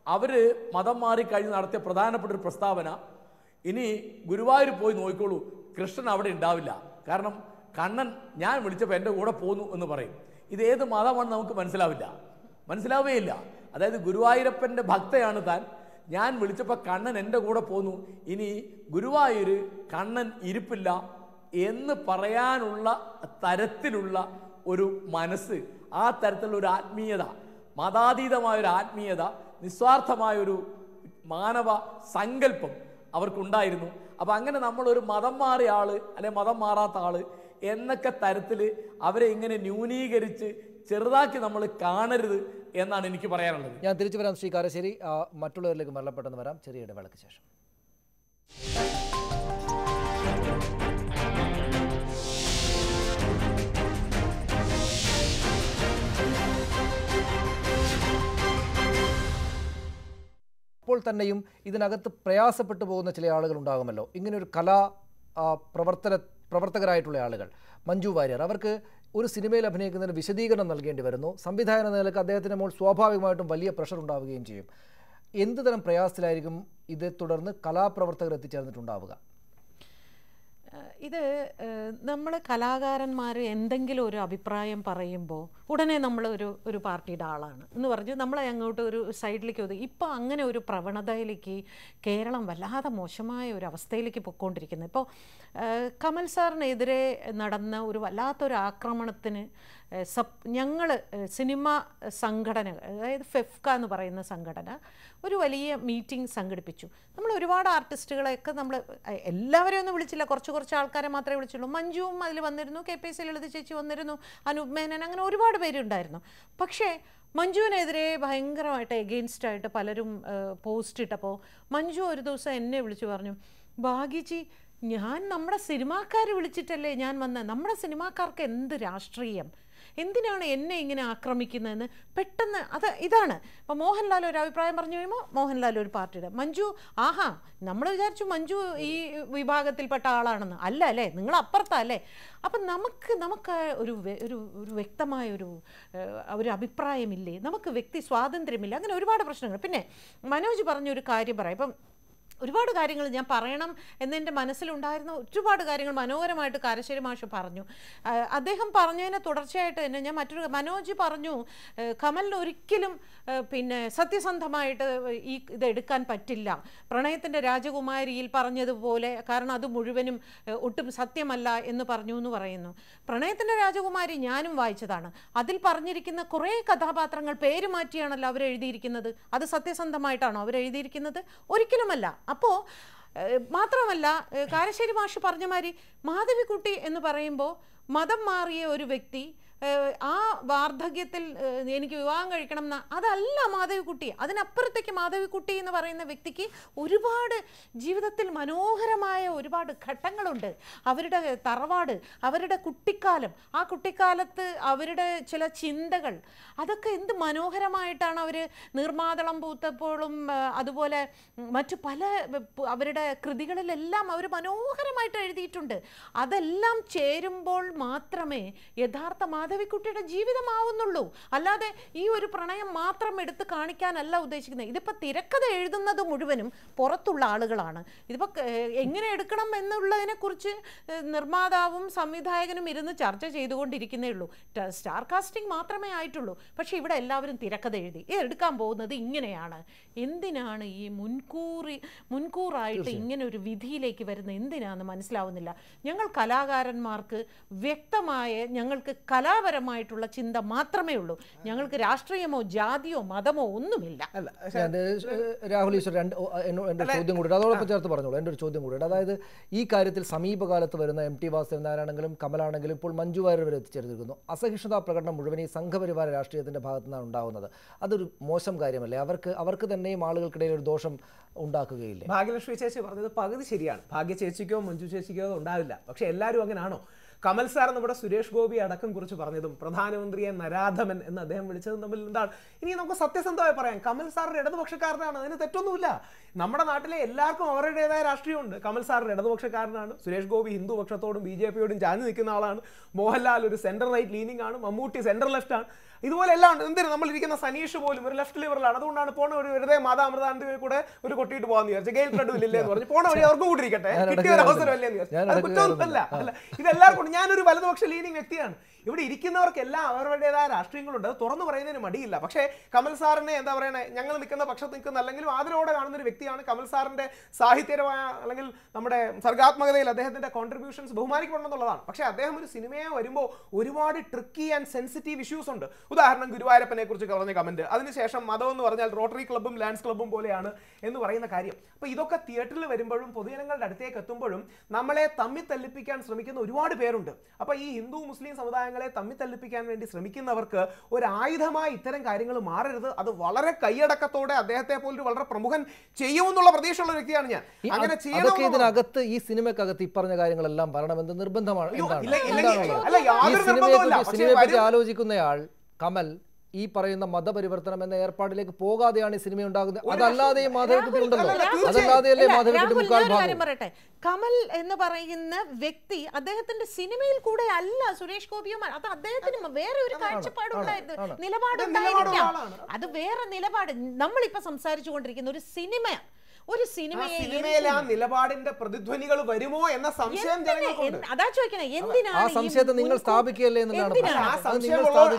അവർ മതം മാറി കഴിഞ്ഞ് നടത്തിയ പ്രധാനപ്പെട്ട ഒരു പ്രസ്താവന ഇനി ഗുരുവായൂർ പോയി നോക്കിക്കോളൂ. കൃഷ്ണൻ അവിടെ ഉണ്ടാവില്ല. കാരണം കണ്ണൻ ഞാൻ വിളിച്ചപ്പോൾ എന്റെ കൂടെ പോന്നു എന്ന് പറയും. ഇത് ഏത് മതമാണെന്ന് നമുക്ക് മനസ്സിലാവില്ല. മനസ്സിലാവുകയില്ല അതായത് ഗുരുവായൂരപ്പന്റെ ഭക്തയാണ് താൻ. ഞാൻ വിളിച്ചപ്പോൾ കണ്ണൻ എന്റെ കൂടെ പോന്നു. ഇനി ഗുരുവായൂർ കണ്ണൻ ഇരിപ്പില്ല എന്ന് പറയാനുള്ള തരത്തിലുള്ള ഒരു മനസ്സ് ആ തരത്തിലുള്ള ഒരു ആത്മീയത മതാതീതമായ ഒരു ആത്മീയത നിസ്വാർത്ഥമായ ഒരു മാനവ സങ്കല്പം അവർക്കുണ്ടായിരുന്നു. അപ്പം അങ്ങനെ നമ്മളൊരു മതം മാറിയ ആൾ അല്ലെ മതം മാറാത്ത ആൾ എന്നൊക്കെ തരത്തിൽ അവരെ ഇങ്ങനെ ന്യൂനീകരിച്ച് ചെറുതാക്കി നമ്മൾ കാണരുത് എന്നാണ് എനിക്ക് പറയാനുള്ളത്. ഞാൻ തിരിച്ചു വരാം ശ്രീ കാരശ്ശേരി. മറ്റുള്ളവരിലേക്ക് മരണപ്പെട്ടെന്ന് വരാം. ചെറിയ ഇടവേളയ്ക്ക് ശേഷം. അപ്പോൾ തന്നെയും ഇതിനകത്ത് പ്രയാസപ്പെട്ടു പോകുന്ന ചില ആളുകൾ ഉണ്ടാകുമല്ലോ. ഇങ്ങനൊരു കലാ പ്രവർത്തന പ്രവർത്തകരായിട്ടുള്ള ആളുകൾ. മഞ്ജു വാര്യർ അവർക്ക് ഒരു സിനിമയിൽ അഭിനയിക്കുന്നതിന് വിശദീകരണം നൽകേണ്ടി വരുന്നു. സംവിധായകൻ എന്ന നിലയ്ക്ക് അദ്ദേഹത്തിന് മുകൾ സ്വാഭാവികമായിട്ടും വലിയ പ്രഷർ ഉണ്ടാവുകയും ചെയ്യും. എന്ത് തരം പ്രയാസത്തിലായിരിക്കും ഇതേ തുടർന്ന് കലാപ്രവർത്തകർ എത്തിച്ചേർന്നിട്ടുണ്ടാവുക? ഇത് നമ്മൾ കലാകാരന്മാർ എന്തെങ്കിലും ഒരു അഭിപ്രായം പറയുമ്പോൾ ഉടനെ നമ്മൾ ഒരു ഒരു പാർട്ടിയുടെ ആളാണ്. എന്ന് പറഞ്ഞ് നമ്മളെ അങ്ങോട്ട് ഒരു സൈഡിലേക്ക് ഒതുക്കി. ഇപ്പോൾ അങ്ങനെ ഒരു പ്രവണതയിലേക്ക് കേരളം വല്ലാതെ മോശമായ ഒരു അവസ്ഥയിലേക്ക് പൊയ്ക്കൊണ്ടിരിക്കുന്നത് ഇപ്പോൾ കമൽ സാറിനെതിരെ നടന്ന ഒരു വല്ലാത്തൊരു ആക്രമണത്തിന് സപ് ഞങ്ങൾ സിനിമ സംഘടന അതായത് ഫെഫ്ക എന്ന് പറയുന്ന സംഘടന ഒരു വലിയ മീറ്റിംഗ് സംഘടിപ്പിച്ചു. നമ്മൾ ഒരുപാട് ആർട്ടിസ്റ്റുകളെയൊക്കെ നമ്മൾ എല്ലാവരെയും ഒന്നും വിളിച്ചില്ല. കുറച്ച് കുറച്ച് ആൾക്കാരെ മാത്രമേ വിളിച്ചുള്ളൂ. മഞ്ജുവും അതിൽ വന്നിരുന്നു. കെ പി എസ് ലളിത ചേച്ചി വന്നിരുന്നു. അനൂപ് മേനൻ അങ്ങനെ ഒരുപാട് പേരുണ്ടായിരുന്നു. പക്ഷേ മഞ്ജുവിനെതിരെ ഭയങ്കരമായിട്ട് എഗെയിൻസ്റ്റ് ആയിട്ട് പലരും പോസ്റ്റ് ഇട്ടപ്പോൾ മഞ്ജു ഒരു ദിവസം എന്നെ വിളിച്ചു പറഞ്ഞു ഭാഗ്യജി ഞാൻ നമ്മുടെ സിനിമാക്കാർ വിളിച്ചിട്ടല്ലേ ഞാൻ വന്ന. നമ്മുടെ സിനിമാക്കാർക്ക് എന്ത് രാഷ്ട്രീയം? എന്തിനാണ് എന്നെ ഇങ്ങനെ ആക്രമിക്കുന്നതെന്ന് പെട്ടെന്ന് അത് ഇതാണ്. അപ്പോൾ മോഹൻലാൽ ഒരു അഭിപ്രായം പറഞ്ഞു കഴിയുമ്പോൾ മോഹൻലാൽ ഒരു പാർട്ടിയുടെ മഞ്ജു ആഹാ നമ്മൾ വിചാരിച്ചു മഞ്ജു ഈ വിഭാഗത്തിൽപ്പെട്ട ആളാണെന്ന്. അല്ല അല്ലേ? നിങ്ങൾ അപ്പുറത്താ അല്ലേ? അപ്പം നമുക്ക് നമുക്ക് ഒരു ഒരു ഒരു വ്യക്തമായ ഒരു ഒരു അഭിപ്രായമില്ലേ? നമുക്ക് വ്യക്തി സ്വാതന്ത്ര്യമില്ല. അങ്ങനെ ഒരുപാട് പ്രശ്നങ്ങൾ. പിന്നെ മനോജ് പറഞ്ഞൊരു കാര്യം പറയാം. ഇപ്പം ഒരുപാട് കാര്യങ്ങൾ ഞാൻ പറയണം എന്നെന്റെ മനസ്സിലുണ്ടായിരുന്ന ഒരുപാട് കാര്യങ്ങൾ മനോഹരമായിട്ട് കാരശ്ശേരി മാഷ് പറഞ്ഞു. അദ്ദേഹം പറഞ്ഞതിനെ തുടർച്ചയായിട്ട് തന്നെ ഞാൻ മറ്റൊരു മനോജ് പറഞ്ഞു കമലിന് ഒരിക്കലും പിന്നെ സത്യസന്ധമായിട്ട് ഈ ഇത് എടുക്കാൻ പറ്റില്ല. പ്രണയത്തിന്റെ രാജകുമാരിയിൽ പറഞ്ഞതുപോലെ കാരണം അത് മുഴുവനും ഒട്ടും സത്യമല്ല എന്ന് പറഞ്ഞു എന്ന് പറയുന്നു. പ്രണയത്തിന്റെ രാജകുമാരി ഞാനും വായിച്ചതാണ്. അതിൽ പറഞ്ഞിരിക്കുന്ന കുറേ കഥാപാത്രങ്ങൾ പേര് മാറ്റിയാണല്ലോ അവരെഴുതിയിരിക്കുന്നത് അത് സത്യസന്ധമായിട്ടാണോ അവരെഴുതിയിരിക്കുന്നത് ഒരിക്കലുമല്ല. അപ്പോൾ മാത്രമല്ല കാരശ്ശേരി മാഷ് പറഞ്ഞ മാതിരി മാധവിക്കുട്ടി എന്ന് പറയുമ്പോൾ മതം മാറിയ ഒരു വ്യക്തി ആ വാർദ്ധക്യത്തിൽ എനിക്ക് വിവാഹം കഴിക്കണം എന്ന അതല്ല മാധവിക്കുട്ടി. അതിനപ്പുറത്തേക്ക് മാധവിക്കുട്ടി എന്ന് പറയുന്ന വ്യക്തിക്ക് ഒരുപാട് ജീവിതത്തിൽ മനോഹരമായ ഒരുപാട് ഘട്ടങ്ങളുണ്ട്. അവരുടെ തറവാട് അവരുടെ കുട്ടിക്കാലം ആ കുട്ടിക്കാലത്ത് അവരുടെ ചില ചിന്തകൾ അതൊക്കെ എന്ത് മനോഹരമായിട്ടാണ് അവർ നിർമാതളം പൂത്തപ്പോഴും അതുപോലെ മറ്റു പല അവരുടെ കൃതികളിലെല്ലാം അവർ മനോഹരമായിട്ട് എഴുതിയിട്ടുണ്ട്. അതെല്ലാം ചേരുമ്പോൾ മാത്രമേ യഥാർത്ഥ മാധവിക്കുട്ടിയുടെ ജീവിതമാവുന്നുള്ളൂ. അല്ലാതെ ഈ ഒരു പ്രണയം മാത്രം എടുത്ത് കാണിക്കാനല്ല ഉദ്ദേശിക്കുന്നത്. ഇതിപ്പോൾ തിരക്കഥ എഴുതുന്നത് മുഴുവനും പുറത്തുള്ള ആളുകളാണ്. ഇതിപ്പോൾ എങ്ങനെ എടുക്കണം എന്നുള്ളതിനെക്കുറിച്ച് നിർമ്മാതാവും സംവിധായകനും ഇരുന്ന് ചർച്ച ചെയ്തുകൊണ്ടിരിക്കുന്നേ ഉള്ളൂ. സ്റ്റാർ കാസ്റ്റിംഗ് മാത്രമേ ആയിട്ടുള്ളൂ. പക്ഷേ ഇവിടെ എല്ലാവരും തിരക്കഥ എഴുതി. എടുക്കാൻ പോകുന്നത് ഇങ്ങനെയാണ്. എന്തിനാണ് ഈ മുൻകൂറി മുൻകൂറായിട്ട് ഇങ്ങനെ ഒരു വിധിയിലേക്ക് വരുന്നത്? എന്തിനാണെന്ന് മനസ്സിലാവുന്നില്ല. ഞങ്ങൾ കലാകാരന്മാർക്ക് വ്യക്തമായ ഞങ്ങൾക്ക് കലാപരമായിട്ടുള്ള ചിന്ത മാത്രമേ ഉള്ളൂ. ഞങ്ങൾക്ക് രാഷ്ട്രീയമോ ജാതിയോ മതമോ ഒന്നുമില്ല. രാഹുൽ ഈശ്വർ രണ്ട് എന്റെ ചോദ്യം കൂടി അതോടൊപ്പം ചേർത്ത് പറഞ്ഞോളൂ എന്റെ ഒരു ചോദ്യം കൂടി അതായത് ഈ കാര്യത്തിൽ സമീപകാലത്ത് വരുന്ന എം ടി വാസുദേവൻ നാരായണെങ്കിലും കമലാണെങ്കിലും ഇപ്പോൾ മഞ്ജു വാര്യർ വരെ എത്തിച്ചേർന്നിരിക്കുന്നു. അസഹിഷ്ണുതാ പ്രകടനം മുഴുവൻ ഈ സംഘപരിവാര രാഷ്ട്രീയത്തിന്റെ ഭാഗത്തു നിന്നാണ് ഉണ്ടാകുന്നത് അതൊരു മോശം കാര്യമല്ലേ? അവർക്ക് അവർക്ക് തന്നെയും ആളുകൾക്കിടയിൽ ഒരു ദോഷം ഉണ്ടാക്കുകയില്ല? ഭാഗ്യലക്ഷ്മി ചേച്ചി പറഞ്ഞത് പകുതി ശരിയാണ്. ഭാഗ്യ ചേച്ചിക്കോ മഞ്ജു ചേച്ചിക്കോ ഉണ്ടാവില്ല. പക്ഷെ എല്ലാവരും അങ്ങനെയാണോ കമൽ സാർ നമ്മുടെ സുരേഷ് ഗോപി അടക്കം കുറിച്ച് പറഞ്ഞതും പ്രധാനമന്ത്രിയെ നരാധമൻ എന്ന് അദ്ദേഹം വിളിച്ചതും തമ്മിൽ എന്താണ്? ഇനി നമുക്ക് സത്യസന്ധമായി പറയാം. കമൽ സാറിന്റെ ഇടതുപക്ഷക്കാരനാണ്. അതിന് തെറ്റൊന്നുമില്ല. നമ്മുടെ നാട്ടിലെ എല്ലാവർക്കും അവരുടേതായ രാഷ്ട്രീയമുണ്ട്. കമൽ സാറിന്റെ ഇടതുപക്ഷക്കാരനാണ്. സുരേഷ് ഗോപി ഹിന്ദുപക്ഷത്തോടും ബി ജെ പിയോടും ചാഞ്ഞു നിൽക്കുന്ന ആളാണ്. മോഹൻലാൽ ഒരു സെൻട്രൽ റൈറ്റ് ലീനിങ് ആണ്. മമ്മൂട്ടി സെൻട്രൽ ലെഫ്റ്റ് ആണ്. ഇതുപോലെ എല്ലാം ഉണ്ട്. എന്തിനു? നമ്മൾ ഇരിക്കുന്ന സനീഷ് പോലും ഒരു ലെഫ്റ്റ് ലിവറിലാണ് അതുകൊണ്ടാണ് പോണ ഒരു വെറുതെ മാതാമൃതാനന്ദ കൂടെ ഒരു കൊട്ടിയിട്ട് പോകാന്ന് വിചാരിച്ചു ഗെയിൽ ഇല്ലേ എന്ന് പറഞ്ഞു. പോണ വഴി അവർക്ക് കൂടി ഇരിക്കട്ടെ കിട്ടിയ ഒരു അവസരം അവസരമല്ലേ എന്ന് വിചാരിച്ചു. അത് കുറ്റമൊന്നുമല്ല. അല്ല ഇതെല്ലാവർക്കും ഞാനൊരു വലതുപക്ഷ ലീനിങ് വ്യക്തിയാണ്. ഇവിടെ ഇരിക്കുന്നവർക്കെല്ലാം അവരുടേതായ രാഷ്ട്രീയങ്ങളുണ്ട്. അത് തുറന്നു പറയുന്നതിന് മടിയില്ല. പക്ഷേ കമൽ സാറിനെ എന്താ പറയണേ? ഞങ്ങൾ നിൽക്കുന്ന പക്ഷത്ത് നിൽക്കുന്ന അല്ലെങ്കിലും ആദരവോടെ കാണുന്ന ഒരു വ്യക്തിയാണ് കമൽ സാറിന്റെ സാഹിത്യപരമായ അല്ലെങ്കിൽ നമ്മുടെ സർഗാത്മകതയിൽ അദ്ദേഹത്തിന്റെ കോൺട്രിബ്യൂഷൻസ് ബഹുമാനിക്കപ്പെടണമെന്നുള്ളതാണ് പക്ഷേ അദ്ദേഹം ഒരു സിനിമയെ വരുമ്പോൾ ഒരുപാട് ട്രിക്കി ആൻഡ് സെൻസിറ്റീവ് ഇഷ്യൂസ് ഉണ്ട്. ഉദാഹരണം ഗുരുവായൂരപ്പനെ കുറിച്ച് പറഞ്ഞ കമന്റ് അതിനുശേഷം മതം എന്ന് പറഞ്ഞാൽ റോട്ടറി ക്ലബ്ബും ലാൻഡ്സ് ക്ലബ്ബും പോലെയാണ് എന്ന് പറയുന്ന കാര്യം. അപ്പോൾ ഇതൊക്കെ തിയേറ്ററിൽ വരുമ്പോഴും പൊതുജനങ്ങളുടെ അടുത്തേക്ക് എത്തുമ്പോഴും നമ്മളെ തമ്മിൽ തല്ലിപ്പിക്കാൻ ശ്രമിക്കുന്ന ഒരുപാട് പേരുണ്ട്. അപ്പോൾ ഈ ഹിന്ദു മുസ്ലിം സമുദായങ്ങളെ തമ്മിൽ തല്ലിപ്പിക്കാൻ വേണ്ടി ശ്രമിക്കുന്നവർക്ക് ഒരു ആയുധമായി ഇത്തരം കാര്യങ്ങൾ മാറരുത്. അത് വളരെ കൈയടക്കത്തോടെ അദ്ദേഹത്തെ പോലൊരു വളരെ പ്രമുഖൻ ചെയ്യുമെന്നുള്ള പ്രതീക്ഷയുള്ള വ്യക്തിയാണ് ഞാൻ. അങ്ങനെ ചെയ്യണമെങ്കിൽ ചെയ്യണം ഇതിനകത്ത് ഈ സിനിമക്കകത്ത് ഈ പറഞ്ഞ കാര്യങ്ങളെല്ലാം വരണമെന്ന് നിർബന്ധമാണ് ആലോചിക്കുന്നയാൾ കമൽ ഈ പറയുന്ന മതപരിവർത്തനം എന്ന ഏർപ്പാടിലേക്ക് പോകാതെയാണ് ഈ സിനിമ ഉണ്ടാകുന്നത്. അതല്ലാതെയും മാധവിക്കുട്ടി ഉണ്ടല്ലോ അതല്ലാതെയല്ലേ മാധവിക്കുട്ടി കമൽ എന്ന് പറയുന്ന വ്യക്തി അദ്ദേഹത്തിന്റെ സിനിമയിൽ കൂടെ അല്ല സുരേഷ് ഗോപിയുമാർ അത് അദ്ദേഹത്തിന് വേറെ ഒരു കാഴ്ചപ്പാടുണ്ടായിരുന്നു ഉണ്ടായിരുന്നു നിലപാടുണ്ടായിരിക്കാം. അത് വേറെ നിലപാട്. നമ്മളിപ്പോ സംസാരിച്ചു കൊണ്ടിരിക്കുന്ന ഒരു സിനിമ ഒരു ആ സിനിമയെ സിനിമയിൽ ആ നിലപാടിന്റെ പ്രതിധ്വനികൾ വരുമോ എന്ന സംശയം? അതാ ചോദിക്കണേ എന്തിനാണ് ആ സംശയത്തെ നിങ്ങൾ സ്ഥാപിക്കുകയല്ലേ എന്നുള്ളതാണ്.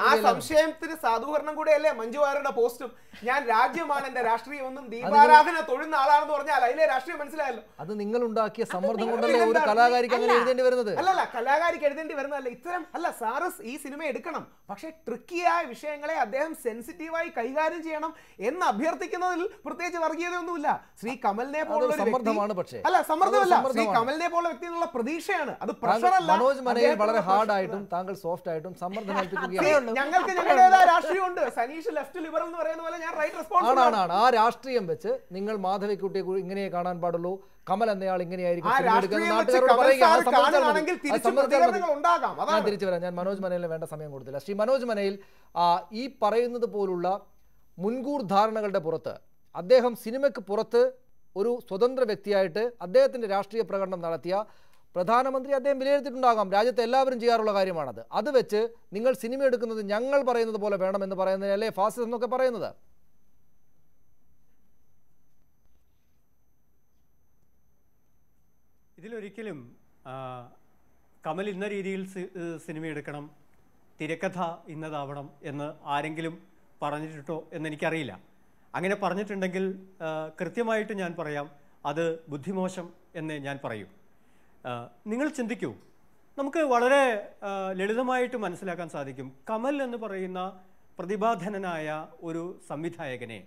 ആ? സംശയത്തിന് സാധൂകരണം കൂടെയല്ലേ മഞ്ജുവാരുടെ പോസ്റ്റും ഞാൻ രാജ്യമാണ് എന്റെ രാഷ്ട്രീയമെന്നും ദീപാരാധന തൊഴുന്ന ആളാണെന്ന് പറഞ്ഞാൽ അതിലെ രാഷ്ട്രീയം മനസ്സിലായല്ലോ അത് നിങ്ങൾ ഉണ്ടാക്കിയ സമ്മർദ്ദം കൊണ്ടല്ലേ ഒരു? കലാകാരിക്ക് അങ്ങനെ എഴുതേണ്ടി വരുന്നത് അല്ലല്ല കലാകാരിക്ക് എഴുതേണ്ടി വരുന്നതല്ല ഇത്തരം അല്ല സാറസ് ഈ സിനിമ എടുക്കണം പക്ഷെ ട്രിക്കിയായ വിഷയങ്ങളെ അദ്ദേഹം സെൻസിറ്റീവായി കൈകാര്യം ചെയ്യണം എന്ന് അഭ്യർത്ഥിക്കുന്നതിൽ പ്രത്യേകിച്ച് വർഗീയതയൊന്നുമില്ല ശ്രീ കമലിനെ പോലുള്ള ഒരു സമ്മർദ്ദമാണ് പക്ഷേ. അല്ല സമ്മർദ്ദമല്ല. ശ്രീ. കമലിനെ പോലുള്ള വ്യക്തി എന്നുള്ള പ്രതീക്ഷയാണ്. അത് പ്രഷറല്ല പ്രഷർ അല്ല. മനോജ് മനയിൽ വളരെ ഹാർഡ് ആയിട്ടും താങ്കൾ സോഫ്റ്റ് ആയിട്ടും സമ്മർദ്ദം [LAUGHS] ഏൽപ്പിക്കുകയാണ്. ഞങ്ങൾക്ക് ഞങ്ങളുടേതായ രാഷ്ട്രീയമുണ്ട് സനീഷ് ലെഫ്റ്റ് ലിബറൽ എന്ന് പറയുന്ന പോലെ ഞാൻ റൈറ്റ് റെസ്പോൺസ് ആണാണ് ആണ് ആ രാഷ്ട്രീയം വെച്ച് നിങ്ങൾ മാധവിക്കുട്ടിയെ ഇങ്ങനെ കാണാൻ പാടുള്ളൂ. കമൽ എന്നയാൾ ഇങ്ങനെയായിരിക്കും ഞാൻ അതാണ്. തിരിച്ചു വരാം. ഞാൻ മനോജ് മനയിലിന് വേണ്ട സമയം കൊടുത്തില്ല. ശ്രീ മനോജ് മനയിൽ ഈ പറയുന്നത് പോലുള്ള മുൻകൂർ ധാരണകളുടെ പുറത്ത് അദ്ദേഹം സിനിമയ്ക്ക് പുറത്ത് ഒരു സ്വതന്ത്ര വ്യക്തിയായിട്ട് അദ്ദേഹത്തിന്റെ രാഷ്ട്രീയ പ്രകടനം നടത്തിയ പ്രധാനമന്ത്രി അദ്ദേഹം വിലയിരുത്തിയിട്ടുണ്ടാകാം. രാജ്യത്തെ എല്ലാവരും ചെയ്യാറുള്ള കാര്യമാണത്. അത് വെച്ച് നിങ്ങൾ സിനിമ എടുക്കുന്നത് ഞങ്ങൾ പറയുന്നത് പോലെ വേണമെന്ന് പറയുന്നതിനല്ലേ ഫാസിസം എന്നൊക്കെ പറയുന്നത്? ഇതിലൊരിക്കലും കമൽ ഇന്ന രീതിയിൽ സിനിമ എടുക്കണം തിരക്കഥ ഇന്നതാവണം എന്ന് ആരെങ്കിലും പറഞ്ഞിട്ടോ എന്നെനിക്കറിയില്ല അങ്ങനെ പറഞ്ഞിട്ടുണ്ടെങ്കിൽ കൃത്യമായിട്ട് ഞാൻ പറയാം അത് ബുദ്ധിമോശം എന്ന് ഞാൻ പറയൂ. നിങ്ങൾ ചിന്തിക്കൂ നമുക്ക് വളരെ ലളിതമായിട്ട് മനസ്സിലാക്കാൻ സാധിക്കും. കമൽ എന്ന് പറയുന്ന പ്രതിഭാധനനായ ഒരു സംവിധായകനെ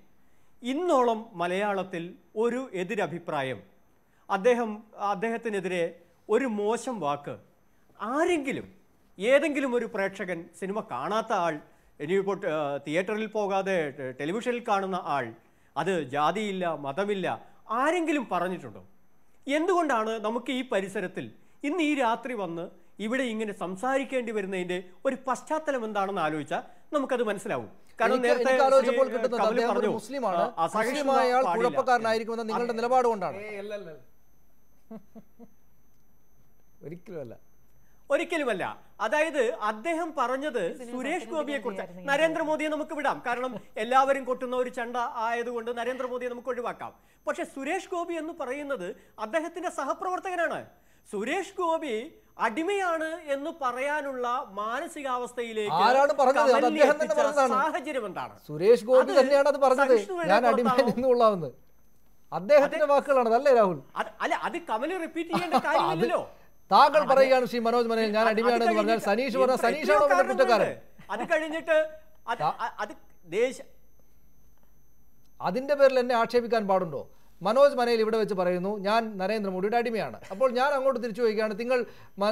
ഇന്നോളം മലയാളത്തിൽ ഒരു എതിരഭിപ്രായം അദ്ദേഹം അദ്ദേഹത്തിനെതിരെ ഒരു മോശം വാക്ക് ആരെങ്കിലും ഏതെങ്കിലും ഒരു പ്രേക്ഷകൻ സിനിമ കാണാത്ത ആൾ ഇനിയിപ്പോൾ തിയേറ്ററിൽ പോകാതെ ടെലിവിഷനിൽ കാണുന്ന ആൾ അത് ജാതിയില്ല മതമില്ല ആരെങ്കിലും പറഞ്ഞിട്ടുണ്ടോ? എന്തുകൊണ്ടാണ് നമുക്ക് ഈ പരിസരത്തിൽ ഇന്ന് ഈ രാത്രി വന്ന് ഇവിടെ ഇങ്ങനെ സംസാരിക്കേണ്ടി വരുന്നതിന്റെ ഒരു പശ്ചാത്തലം എന്താണെന്ന് ആലോചിച്ചാൽ നമുക്കത് മനസ്സിലാവും. കാരണം നേരത്തെ ആലോചിച്ചപ്പോൾ കിട്ടുന്നത് കമൽ പറഞ്ഞു, മുസ്ലിമാണ്. കുഴപ്പക്കാരനായിരിക്കുമെന്ന നിങ്ങളുടെ നിലപാട് കൊണ്ടാണ്. [LAUGHS] ഒരിക്കലും അല്ല ഒരിക്കലുമല്ല. അതായത് അദ്ദേഹം പറഞ്ഞത് സുരേഷ് ഗോപിയെ കുറിച്ച്. നരേന്ദ്രമോദിയെ നമുക്ക് വിടാം. കാരണം എല്ലാവരും കൊട്ടുന്ന ഒരു ചണ്ട ആയതുകൊണ്ട് നരേന്ദ്രമോദിയെ നമുക്ക് ഒഴിവാക്കാം. പക്ഷെ സുരേഷ് ഗോപി എന്ന് പറയുന്നത് അദ്ദേഹത്തിന്റെ സഹപ്രവർത്തകനാണ്. സുരേഷ് ഗോപി അടിമയാണ് എന്ന് പറയാനുള്ള മാനസികാവസ്ഥയിലേക്ക് ആരാണ് പറഞ്ഞത്? അത് അദ്ദേഹം തന്നെ പറഞ്ഞതാണ്. സാഹചര്യം എന്താണ്? സുരേഷ് ഗോപി തന്നെയാണ് അത് പറഞ്ഞത്. ഞാൻ അടിമ? അദ്ദേഹത്തിന്റെ വാക്കുകളാണ് അതല്ലേ രാഹുൽ? അല്ല അത് കമൽ റിപ്പീറ്റ് ചെയ്യേണ്ട കാര്യമില്ലല്ലോ. താങ്കൾ പറയുകയാണ് ശ്രീ മനോജ് മനയിൽ ഞാൻ അടിമയാണെന്ന് പറഞ്ഞാൽ സനീഷ് പറഞ്ഞ സനീഷാണോ പിന്നെ കുറ്റക്കാരൻ. അത് കഴിഞ്ഞിട്ട് അതിന്റെ പേരിൽ എന്നെ ആക്ഷേപിക്കാൻ പാടുണ്ടോ? മനോജ് മനയിൽ ഇവിടെ വെച്ച് പറയുന്നു ഞാൻ നരേന്ദ്രമോദിയുടെ അടിമയാണ്. അപ്പോൾ ഞാൻ അങ്ങോട്ട് തിരിച്ചു ചോദിക്കുകയാണ് നിങ്ങൾ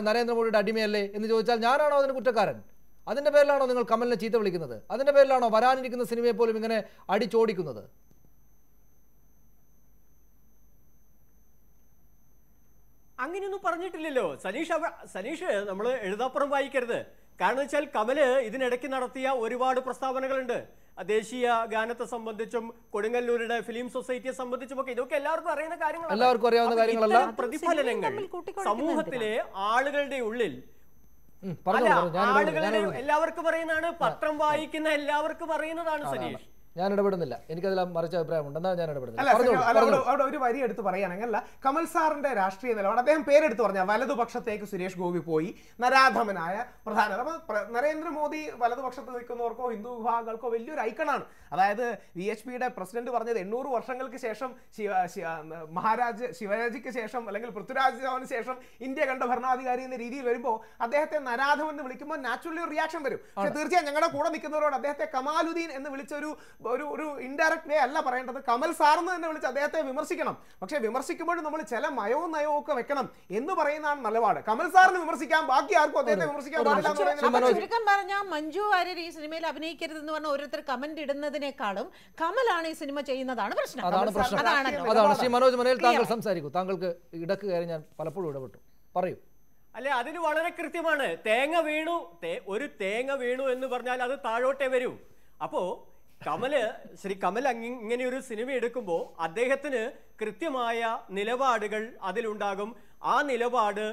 നരേന്ദ്രമോദിയുടെ അടിമയല്ലേ? എന്ന് ചോദിച്ചാൽ ഞാനാണോ അതിന് കുറ്റക്കാരൻ? അതിന്റെ പേരിലാണോ നിങ്ങൾ കമലിനെ ചീത്ത വിളിക്കുന്നത്? അതിന്റെ പേരിലാണോ വരാനിരിക്കുന്ന സിനിമയെ പോലും ഇങ്ങനെ അടിച്ചോടിക്കുന്നത്? അങ്ങനെയൊന്നും പറഞ്ഞിട്ടില്ലല്ലോ. സനീഷ് അവ- സനീഷ് നമ്മൾ എഴുതാപ്പുറം വായിക്കരുത്. കാരണം വെച്ചാൽ കമൽ ഇതിനിടയ്ക്ക് നടത്തിയ ഒരുപാട് പ്രസ്താവനകളുണ്ട്. ദേശീയ ഗാനത്തെ സംബന്ധിച്ചും കൊടുങ്ങല്ലൂരുടെ ഫിലിം സൊസൈറ്റിയെ സംബന്ധിച്ചും ഒക്കെ ഇതൊക്കെ എല്ലാവർക്കും അറിയുന്ന കാര്യങ്ങളാണ്. എല്ലാവർക്കും അറിയാവുന്ന കാര്യങ്ങളല്ല. പ്രതിഫലനങ്ങൾ സമൂഹത്തിലെ ആളുകളുടെ ഉള്ളിൽ ഇടപെടുന്നു. എല്ലാവർക്കും അറിയുന്നതാണ്. പത്രം വായിക്കുന്ന എല്ലാവർക്കും അറിയുന്നതാണ് സനീഷ്. ഞാൻ ഇടപെടുന്നില്ല. എനിക്കതിൽ മറിച്ച അഭിപ്രായമുണ്ട്. എന്നാൽ ഞാൻ ഇടപെടുന്നില്ല. അവിടെ ഒരു വരി എടുത്ത് പറയുകയാണെങ്കിൽ കമൽ സാറിന്റെ രാഷ്ട്രീയ നിലപാട് അദ്ദേഹം പേരെടുത്ത് പറഞ്ഞ വലതുപക്ഷത്തേക്ക് സുരേഷ് ഗോപി പോയി നരാധമനായ പ്രധാന നരേന്ദ്രമോദി വലതുപക്ഷത്ത് നിൽക്കുന്നവർക്കോ ഹിന്ദു വിഭാഗങ്ങൾക്കോ വലിയൊരു ഐക്കണാണ്. അതായത് വി എച്ച് പിയുടെ പ്രസിഡന്റ് പറഞ്ഞത് എണ്ണൂറ് വർഷങ്ങൾക്ക് ശേഷം മഹാരാജ് ശിവരാജിക്ക് ശേഷം അല്ലെങ്കിൽ പൃഥ്വിരാജ് ശേഷം ഇന്ത്യ കണ്ട ഭരണാധികാരി എന്ന രീതിയിൽ വരുമ്പോൾ അദ്ദേഹത്തെ നരാധം എന്ന് വിളിക്കുമ്പോൾ നാച്ചുറലി ഒരു റിയാക്ഷൻ വരും. പക്ഷെ തീർച്ചയായും ഞങ്ങളുടെ കൂടെ നിൽക്കുന്നവരോട് അദ്ദേഹത്തെ കമാലുദ്ദീൻ എന്ന് വിളിച്ച ഒരു ഒരു ഒരു ഇൻഡയറക്ട് വേ അല്ല പറയേണ്ടത്. കമൽ സാറെന്ന് തന്നെ വിളിച്ച് അദ്ദേഹത്തെ വിമർശിക്കണം. പക്ഷെ വിമർശിക്കുമ്പോഴും നമ്മൾ ചില മയവും നയവും ഒക്കെ വെക്കണം എന്ന് പറയുന്നതാണ് നിലപാട്. കമൽ സാറിന് വിമർശിക്കാം ബാക്കി ആർക്കും അദ്ദേഹത്തെ വിമർശിക്കാൻ പാടില്ല ചുരുക്കം പറഞ്ഞാൽ മഞ്ജു വാര്യർ ഈ സിനിമയിൽ അഭിനയിക്കരുത് എന്ന് പറഞ്ഞ ഓരോരുത്തർ കമന്റ് ഇടുന്നതിനേക്കാളും കമലാണ് ഈ സിനിമ ചെയ്യുന്നതാണ് പ്രശ്നം. അതാണ് പ്രശ്നം. അതാണ്. ശ്രീ മനോജ് മനയിൽ താങ്കൾ സംസാരിക്കൂ. താങ്കൾക്ക് ഇടയ്ക്ക് കയറി ഞാൻ പലപ്പോഴും ഇടപെട്ടു. പറയൂ. അല്ലെ അതിന് വളരെ കൃത്യമാണ്. തേങ്ങ വീണു തേ- ഒരു തേങ്ങ വീണു എന്ന് പറഞ്ഞാൽ അത് താഴോട്ടേ വരൂ. അപ്പോ കമൽ ശ്രീ കമൽ ഇങ്ങനെ ഒരു സിനിമ എടുക്കുമ്പോൾ അദ്ദേഹത്തിന് കൃത്യമായ നിലപാടുകൾ അതിലുണ്ടാകും. ആ നിലപാട്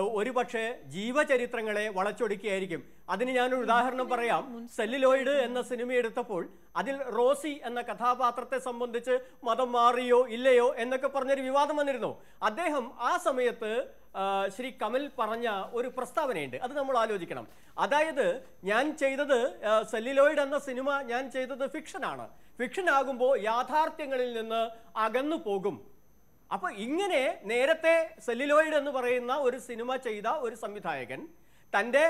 ഒരുപക്ഷെ ജീവചരിത്രങ്ങളെ വളച്ചൊടുക്കിയായിരിക്കും. അതിന് ഞാനൊരു ഉദാഹരണം പറയാം. സെല്ലിലോയിഡ് എന്ന സിനിമ എടുത്തപ്പോൾ അതിൽ റോസി എന്ന കഥാപാത്രത്തെ സംബന്ധിച്ച് മതം മാറിയോ ഇല്ലയോ എന്നൊക്കെ പറഞ്ഞൊരു വിവാദം വന്നിരുന്നു. അദ്ദേഹം ആ സമയത്ത് ശ്രീ കമൽ പറഞ്ഞ ഒരു പ്രസ്താവനയുണ്ട്. അത് നമ്മൾ ആലോചിക്കണം. അതായത് ഞാൻ ചെയ്തത് സെല്ലിലോയിഡ് എന്ന സിനിമ ഞാൻ ചെയ്തത് ഫിക്ഷനാണ്. ഫിക്ഷൻ ആകുമ്പോൾ യാഥാർത്ഥ്യങ്ങളിൽ നിന്ന് അകന്നു പോകും അപ്പൊ ഇങ്ങനെ നേരത്തെ സെല്ലിലോയിഡ് എന്ന് പറയുന്ന ഒരു സിനിമ ചെയ്ത ഒരു സംവിധായകൻ തന്റെ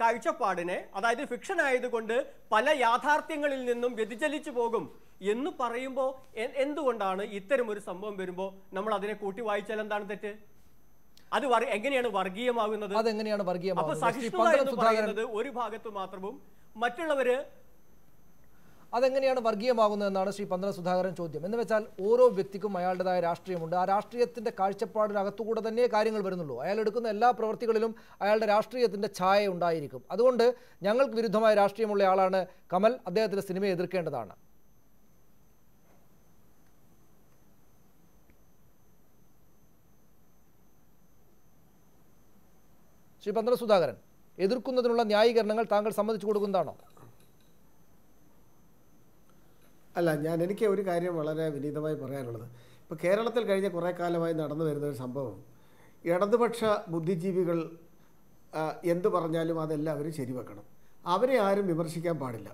കാഴ്ചപ്പാടിനെ അതായത് ഫിക്ഷൻ ആയതുകൊണ്ട് പല യാഥാർത്ഥ്യങ്ങളിൽ നിന്നും വ്യതിചലിച്ചു പോകും എന്ന് പറയുമ്പോൾ എന്തുകൊണ്ടാണ് ഇത്തരം ഒരു സംഭവം വരുമ്പോൾ നമ്മൾ അതിനെ കൂട്ടി വായിച്ചാൽ എന്താണ് തെറ്റ്? അത് എങ്ങനെയാണ് വർഗീയമാകുന്നത്? അതെങ്ങനെയാണ് അപ്പൊ വർഗീയമാകുന്നത് സഹിഷ്ണുത എന്ന് പറയുന്നത് ഒരു ഭാഗത്ത് മാത്രവും മറ്റുള്ളവര് അതെങ്ങനെയാണ് വർഗീയമാകുന്നത് എന്നാണ് ശ്രീ പന്തളം സുധാകരൻ ചോദ്യം. എന്ന് വെച്ചാൽ ഓരോ വ്യക്തിക്കും അയാളുടേതായ രാഷ്ട്രീയമുണ്ട്. ആ രാഷ്ട്രീയത്തിന്റെ കാഴ്ചപ്പാടിനകത്തുകൂടെ തന്നെ കാര്യങ്ങൾ വരുന്നുള്ളൂ. അയാൾ എടുക്കുന്ന എല്ലാ പ്രവൃത്തികളിലും അയാളുടെ രാഷ്ട്രീയത്തിന്റെ ഛായ ഉണ്ടായിരിക്കും. അതുകൊണ്ട് ഞങ്ങൾക്ക് വിരുദ്ധമായ രാഷ്ട്രീയമുള്ള ആളാണ് കമൽ. അദ്ദേഹത്തിന്റെ സിനിമയെ എതിർക്കേണ്ടതാണ്. ശ്രീ പന്തളം സുധാകരൻ എതിർക്കുന്നതിനുള്ള ന്യായീകരണങ്ങൾ താങ്കൾ സമ്മതിച്ചു കൊടുക്കുന്നതാണോ? അല്ല ഞാൻ എനിക്ക് ഒരു കാര്യം വളരെ വിനീതമായി പറയാനുള്ളത്. ഇപ്പോൾ കേരളത്തിൽ കഴിഞ്ഞ കുറേ കാലമായി നടന്നു വരുന്ന ഒരു സംഭവം. ഇടതുപക്ഷ ബുദ്ധിജീവികൾ എന്തു പറഞ്ഞാലും അതെല്ലാവരും ശരിവെക്കണം. അവരെ ആരും വിമർശിക്കാൻ പാടില്ല.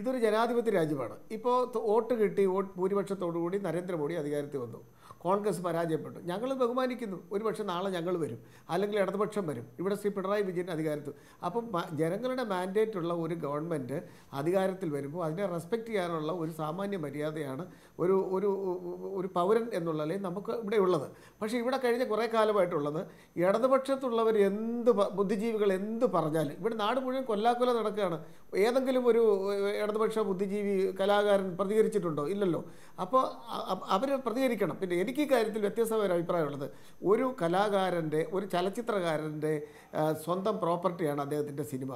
ഇതൊരു ജനാധിപത്യ രാജ്യമാണ്. ഇപ്പോൾ വോട്ട് കിട്ടി വോട്ട് ഭൂരിപക്ഷത്തോടു കൂടി നരേന്ദ്രമോദി അധികാരത്തിൽ വന്നു. കോൺഗ്രസ് പരാജയപ്പെട്ടു. ഞങ്ങൾ ബഹുമാനിക്കുന്നു. ഒരുപക്ഷെ നാളെ ഞങ്ങൾ വരും. അല്ലെങ്കിൽ ഇടതുപക്ഷം വരും. ഇവിടെ ശ്രീ പിണറായി വിജയൻ അധികാരത്തിൽ അപ്പം ജനങ്ങളുടെ മാൻഡേറ്റ് ഉള്ള ഒരു ഗവൺമെന്റ് അധികാരത്തിൽ വരുമ്പോൾ അതിനെ റെസ്പെക്റ്റ് ചെയ്യാനുള്ള ഒരു സാമാന്യ മര്യാദയാണ് ഒരു ഒരു ഒരു പൗരൻ എന്നുള്ളതിൽ നമുക്ക് ഇവിടെ ഉള്ളത്. പക്ഷേ ഇവിടെ കഴിഞ്ഞ കുറേ കാലമായിട്ടുള്ളത് ഇടതുപക്ഷത്തുള്ളവർ എന്ത് ബുദ്ധിജീവികൾ എന്ത് പറഞ്ഞാലും ഇവിടെ നാട് മുഴുവൻ കൊല്ലാക്കൊല നടക്കുകയാണ്. ഏതെങ്കിലും ഒരു ഇടതുപക്ഷ ബുദ്ധിജീവി കലാകാരൻ പ്രതികരിച്ചിട്ടുണ്ടോ? ഇല്ലല്ലോ. അപ്പോൾ അവർ പ്രതികരിക്കണം. പിന്നെ എനിക്ക് ഈ കാര്യത്തിൽ വ്യത്യസ്തമായ ഒരു അഭിപ്രായമുള്ളത്. ഒരു കലാകാരന്റെ ഒരു ചലച്ചിത്രകാരന്റെ സ്വന്തം പ്രോപ്പർട്ടിയാണ് അദ്ദേഹത്തിന്റെ സിനിമ.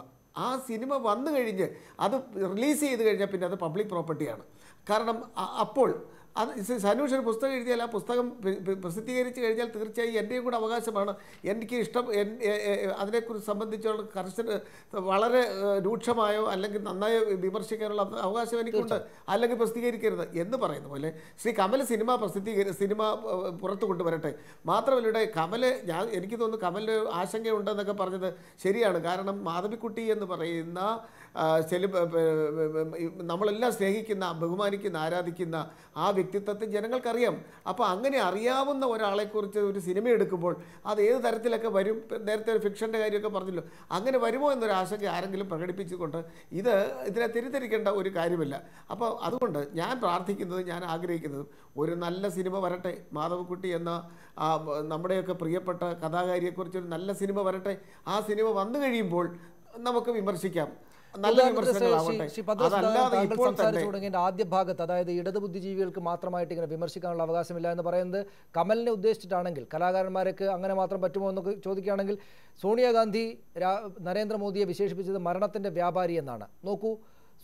ആ സിനിമ വന്നു കഴിഞ്ഞ് അത് റിലീസ് ചെയ്ത് കഴിഞ്ഞാൽ പിന്നെ അത് പബ്ലിക് പ്രോപ്പർട്ടിയാണ്. കാരണം അപ്പോൾ അത് സനൂഷ് ഒരു പുസ്തകം എഴുതിയാൽ ആ പുസ്തകം പ്ര- പ്ര- പ്രസിദ്ധീകരിച്ച് കഴിഞ്ഞാൽ തീർച്ചയായും എന്റെയും കൂടെ അവകാശമാണ്. എനിക്ക് ഇഷ്ടം അതിനെക്കുറിച്ച് സംബന്ധിച്ചുള്ള കർശന വളരെ രൂക്ഷമായോ അല്ലെങ്കിൽ നന്നായോ വിമർശിക്കാനുള്ള അവ- അവകാശം എനിക്കുണ്ട്. അല്ലെങ്കിൽ പ്രസിദ്ധീകരിക്കരുത് എന്ന് പറയുന്ന പോലെ ശ്രീ കമൽ സിനിമ പ്രസിദ്ധീകരി സിനിമ പുറത്തു കൊണ്ടുവരട്ടെ. മാത്രമല്ല ഇവിടെ കമൽ ഞാൻ എനിക്ക് തോന്നുന്നു കമലിന് ആശങ്കയുണ്ടെന്നൊക്കെ പറഞ്ഞത് ശരിയാണ്. കാരണം മാധവിക്കുട്ടി എന്ന് പറയുന്ന നമ്മളെല്ലാം സ്നേഹിക്കുന്ന ബഹുമാനിക്കുന്ന ആരാധിക്കുന്ന ആ വ്യക്തിത്വത്തെ ജനങ്ങൾക്കറിയാം. അപ്പോൾ അങ്ങനെ അറിയാവുന്ന ഒരാളെക്കുറിച്ച് ഒരു സിനിമ എടുക്കുമ്പോൾ അത് ഏത് തരത്തിലൊക്കെ വരും? നേരത്തെ ഒരു ഫിക്ഷന്റെ കാര്യമൊക്കെ പറഞ്ഞല്ലോ. അങ്ങനെ വരുമോ എന്നൊരു ആശങ്ക ആരെങ്കിലും പ്രകടിപ്പിച്ചുകൊണ്ട് ഇത് ഇതിനെ തിരിത്തിരിക്കേണ്ട ഒരു കാര്യമില്ല. അപ്പോൾ അതുകൊണ്ട് ഞാൻ പ്രാർത്ഥിക്കുന്നത് ഞാൻ ആഗ്രഹിക്കുന്നതും ഒരു നല്ല സിനിമ വരട്ടെ. മാധവക്കുട്ടി എന്ന നമ്മുടെയൊക്കെ പ്രിയപ്പെട്ട കഥാകാരിയെക്കുറിച്ചൊരു നല്ല സിനിമ വരട്ടെ. ആ സിനിമ വന്നു കഴിയുമ്പോൾ നമുക്ക് വിമർശിക്കാം. നല്ല വിമർശനങ്ങളാവട്ടെ ആദ്യ ഭാഗത്ത് അതായത് ഇടത് ബുദ്ധിജീവികൾക്ക് മാത്രമായിട്ട് ഇങ്ങനെ വിമർശിക്കാനുള്ള അവകാശമില്ല എന്ന് പറയുന്നത് കമലിനെ ഉദ്ദേശിച്ചിട്ടാണെങ്കിൽ കലാകാരന്മാർക്ക് അങ്ങനെ മാത്രം പറ്റുമോ എന്നൊക്കെ ചോദിക്കുകയാണെങ്കിൽ സോണിയാഗാന്ധി നരേന്ദ്രമോദിയെ വിശേഷിപ്പിച്ചത് മരണത്തിന്റെ വ്യാപാരി എന്നാണ്. നോക്കൂ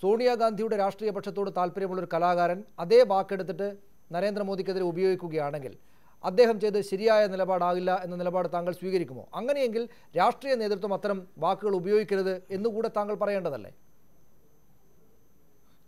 സോണിയാഗാന്ധിയുടെ രാഷ്ട്രീയ പക്ഷത്തോട് താല്പര്യമുള്ള ഒരു കലാകാരൻ അതേ വാക്കെടുത്തിട്ട് നരേന്ദ്രമോദിക്കെതിരെ ഉപയോഗിക്കുകയാണെങ്കിൽ അദ്ദേഹം ചെയ്ത് ശരിയായ നിലപാടാകില്ല എന്ന നിലപാട് താങ്കൾ സ്വീകരിക്കുമോ? അങ്ങനെയെങ്കിൽ രാഷ്ട്രീയ നേതൃത്വം അത്തരം വാക്കുകൾ ഉപയോഗിക്കരുത് എന്നുകൂടെ താങ്കൾ പറയേണ്ടതല്ലേ?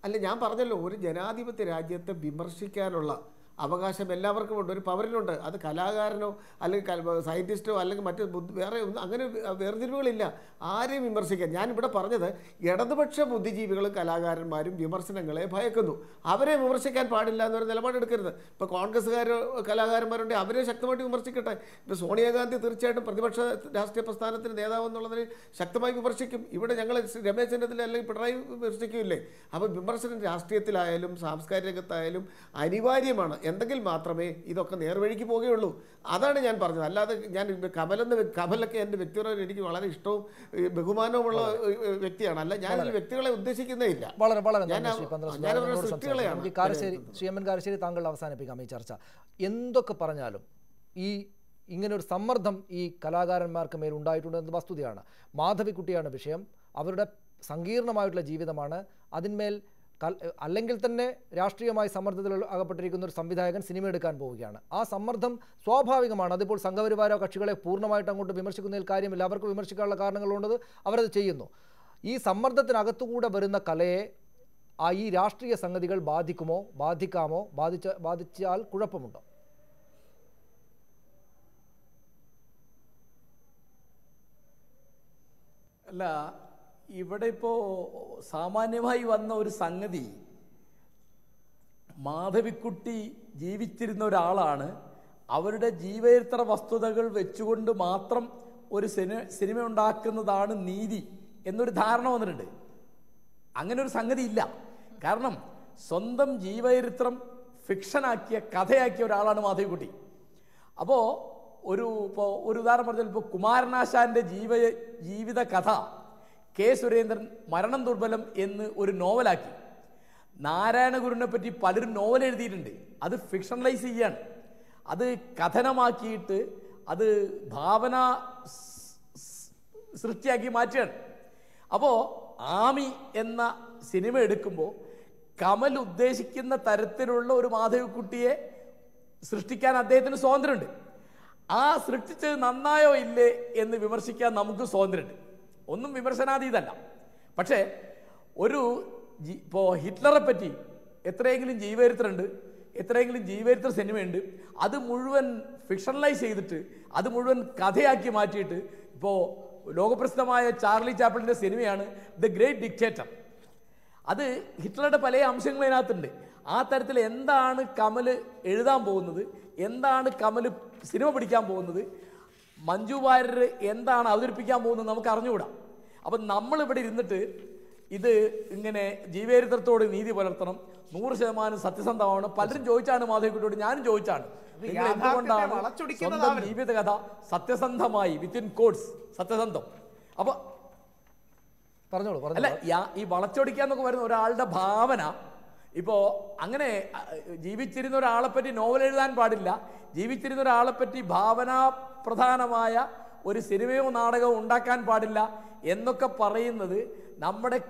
അല്ല ഞാൻ പറഞ്ഞല്ലോ ഒരു ജനാധിപത്യ രാജ്യത്തെ വിമർശിക്കാനുള്ള അവകാശം എല്ലാവർക്കും ഉണ്ട്. ഒരു പവറിനുണ്ട് അത് കലാകാരനോ അല്ലെങ്കിൽ കൽ- സയന്റിസ്റ്റോ അല്ലെങ്കിൽ മറ്റ് വേറെ ഒന്നും അങ്ങനെ വേർതിരിവുകളില്ല. ആരെയും വിമർശിക്കാൻ. ഞാനിവിടെ പറഞ്ഞത് ഇടതുപക്ഷ ബുദ്ധിജീവികളും കലാകാരന്മാരും വിമർശനങ്ങളെ ഭയക്കുന്നു. അവരെ വിമർശിക്കാൻ പാടില്ല എന്നൊരു നിലപാടെടുക്കരുത്. ഇപ്പോൾ കോൺഗ്രസ്സുകാർ കലാകാരന്മാരുണ്ട് അവരെ ശക്തമായിട്ട് വിമർശിക്കട്ടെ. ഇപ്പോൾ സോണിയാഗാന്ധി തീർച്ചയായിട്ടും പ്രതിപക്ഷ രാഷ്ട്രീയ പ്രസ്ഥാനത്തിന് നേതാവ് എന്നുള്ളതിന് ശക്തമായി വിമർശിക്കും. ഇവിടെ ഞങ്ങൾ രമേശ് ചെന്നിത്തല അല്ലെങ്കിൽ പിണറായി വിമർശിക്കില്ലേ? അപ്പോൾ വിമർശനം രാഷ്ട്രീയത്തിലായാലും സാംസ്കാരിക രംഗത്തായാലും അനിവാര്യമാണ്. എന്തെങ്കിൽ മാത്രമേ ഇതൊക്കെ നേർവഴിക്ക് പോകുകയുള്ളൂ. അതാണ് ഞാൻ പറഞ്ഞത്. അല്ലാതെ ഞാൻ കമലെന്ന് കമലൊക്കെ എന്റെ വ്യക്തിപരമായി എനിക്ക് വളരെ ഇഷ്ടവും ബഹുമാനവുമുള്ള വ്യക്തിയാണ്. അല്ല ഞാൻ ഈ വ്യക്തികളെ ഉദ്ദേശിക്കുന്നേ ഇല്ല. വളരെ വളരെ. സൃഷ്ടികളെയാണ് കാരശ്ശേരി ശ്രീ എം എൻ കാരശ്ശേരി താങ്കൾ അവസാനിപ്പിക്കാം ഈ ചർച്ച. എന്തൊക്കെ പറഞ്ഞാലും ഈ ഇങ്ങനെ ഒരു സമ്മർദ്ദം ഈ കലാകാരന്മാർക്ക് മേൽ ഉണ്ടായിട്ടുണ്ട് എന്ന വസ്തുതയാണ്. മാധവിക്കുട്ടിയാണ് വിഷയം. അവരുടെ സങ്കീർണമായിട്ടുള്ള ജീവിതമാണ്. അതിന്മേൽ അല്ലെങ്കിൽ തന്നെ രാഷ്ട്രീയമായി സമ്മർദ്ദത്തിൽ അകപ്പെട്ടിരിക്കുന്ന ഒരു സംവിധായകൻ സിനിമ എടുക്കാൻ പോവുകയാണ്. ആ സമ്മർദ്ദം സ്വാഭാവികമാണ്. അതിപ്പോൾ സംഘപരിവാരോ കക്ഷികളെ പൂർണമായിട്ട് അങ്ങോട്ട് വിമർശിക്കുന്നതിൽ കാര്യമില്ല. അവർക്ക് വിമർശിക്കാനുള്ള കാരണങ്ങളുള്ളത് അവരത് ചെയ്യുന്നു. ഈ സമ്മർദ്ദത്തിനകത്തുകൂടെ വരുന്ന കലയെ ആ ഈ രാഷ്ട്രീയ സംഗതികൾ ബാധിക്കുമോ? ബാധിക്കാമോ? ബാധിച്ച ബാധിച്ചാൽ കുഴപ്പമുണ്ടോ? അല്ല ഇവിടെ ഇപ്പോൾ സാമാന്യമായി വന്ന ഒരു സംഗതി മാധവിക്കുട്ടി ജീവിച്ചിരുന്ന ഒരാളാണ്. അവരുടെ ജീവചരിത്ര വസ്തുതകൾ വെച്ചുകൊണ്ട് മാത്രം ഒരു സിനിമ സിനിമ ഉണ്ടാക്കുന്നതാണ് നീതി എന്നൊരു ധാരണ വന്നിട്ടുണ്ട്. അങ്ങനെ ഒരു സംഗതി ഇല്ല. കാരണം സ്വന്തം ജീവചരിത്രം ഫിക്ഷനാക്കിയ കഥയാക്കിയ ഒരാളാണ് മാധവിക്കുട്ടി. അപ്പോൾ ഒരു ഇപ്പോൾ ഒരു ഉദാഹരണം പറഞ്ഞാൽ ഇപ്പോൾ കുമാരനാശാന്റെ ജീവ ജീവിത കഥ കെ സുരേന്ദ്രൻ മരണം ദുർബലം എന്ന് ഒരു നോവലാക്കി. നാരായണഗുരുവിനെ പറ്റി പലരും നോവൽ എഴുതിയിട്ടുണ്ട്. അത് ഫിക്ഷണലൈസ് ചെയ്യാണ്. അത് കഥനമാക്കിയിട്ട് അത് ഭാവന സൃഷ്ടിയാക്കി മാറ്റുകയാണ്. അപ്പോൾ ആമി എന്ന സിനിമ എടുക്കുമ്പോൾ കമൽ ഉദ്ദേശിക്കുന്ന തരത്തിലുള്ള ഒരു മാധവിക്കുട്ടിയെ സൃഷ്ടിക്കാൻ അദ്ദേഹത്തിന് സ്വാതന്ത്ര്യമുണ്ട്. ആ സൃഷ്ടിച്ചത് നന്നായോ ഇല്ലേ എന്ന് വിമർശിക്കാൻ നമുക്ക് സ്വാതന്ത്ര്യമുണ്ട്. ഒന്നും വിമർശനാതീതല്ല. പക്ഷേ ഒരു ഇപ്പോൾ ഇപ്പോ ഹിറ്റ്ലറെ പറ്റി എത്രയെങ്കിലും ജീവചരിത്രമുണ്ട് എത്രയെങ്കിലും ജീവചരിത്ര സിനിമയുണ്ട് അത് മുഴുവൻ ഫിക്ഷണലൈസ് ചെയ്തിട്ട് അത് മുഴുവൻ കഥയാക്കി മാറ്റിയിട്ട് ഇപ്പോൾ ലോകപ്രസിദ്ധമായ ചാർലി ചാപ്പിളിന്റെ സിനിമയാണ് ദ ഗ്രേറ്റ് ഡിക്റ്റേറ്റർ. അത് ഹിറ്റ്ലറുടെ പല അംശങ്ങളും അതിനകത്തുണ്ട് ആ തരത്തിൽ എന്താണ് കമൽ എഴുതാൻ പോകുന്നത് എന്താണ് കമൽ സിനിമ പിടിക്കാൻ പോകുന്നത് മഞ്ജു വാര്യർ എന്താണ് അവതരിപ്പിക്കാൻ പോകുന്നത് നമുക്ക് അറിഞ്ഞുകൂടാ. അപ്പം നമ്മളിവിടെ ഇരുന്നിട്ട് ഇത് ഇങ്ങനെ ജീവചരിത്രത്തോട് നീതി പുലർത്തണം. നൂറ് ശതമാനം സത്യസന്ധമാണ്. പലരും ചോദിച്ചാണ് മാധവിക്കുട്ടിയോട് ഞാനും ചോദിച്ചാണ്. നിങ്ങൾ എന്തുകൊണ്ടാണ്. സ്വന്തം ജീവിതകഥ സത്യസന്ധമായി വിത്തിൻ കോഡ്സ് സത്യസന്ധം. അപ്പൊ പറഞ്ഞോളൂ അല്ല ഈ വളച്ചൊടിക്കുക എന്നൊക്കെ പറയുന്ന ഒരാളുടെ ഭാവന ഇപ്പോ അങ്ങനെ ജീവിച്ചിരുന്ന ഒരാളെ പറ്റി നോവൽ എഴുതാൻ പാടില്ല. ജീവിച്ചിരുന്ന ഒരാളെ പറ്റി ഭാവനാ പ്രധാനമായ ഒരു സിനിമയോ നാടകമോ ഉണ്ടാക്കാൻ പാടില്ല. എന്നൊക്കെ പറയുന്നത് നമ്മുടെ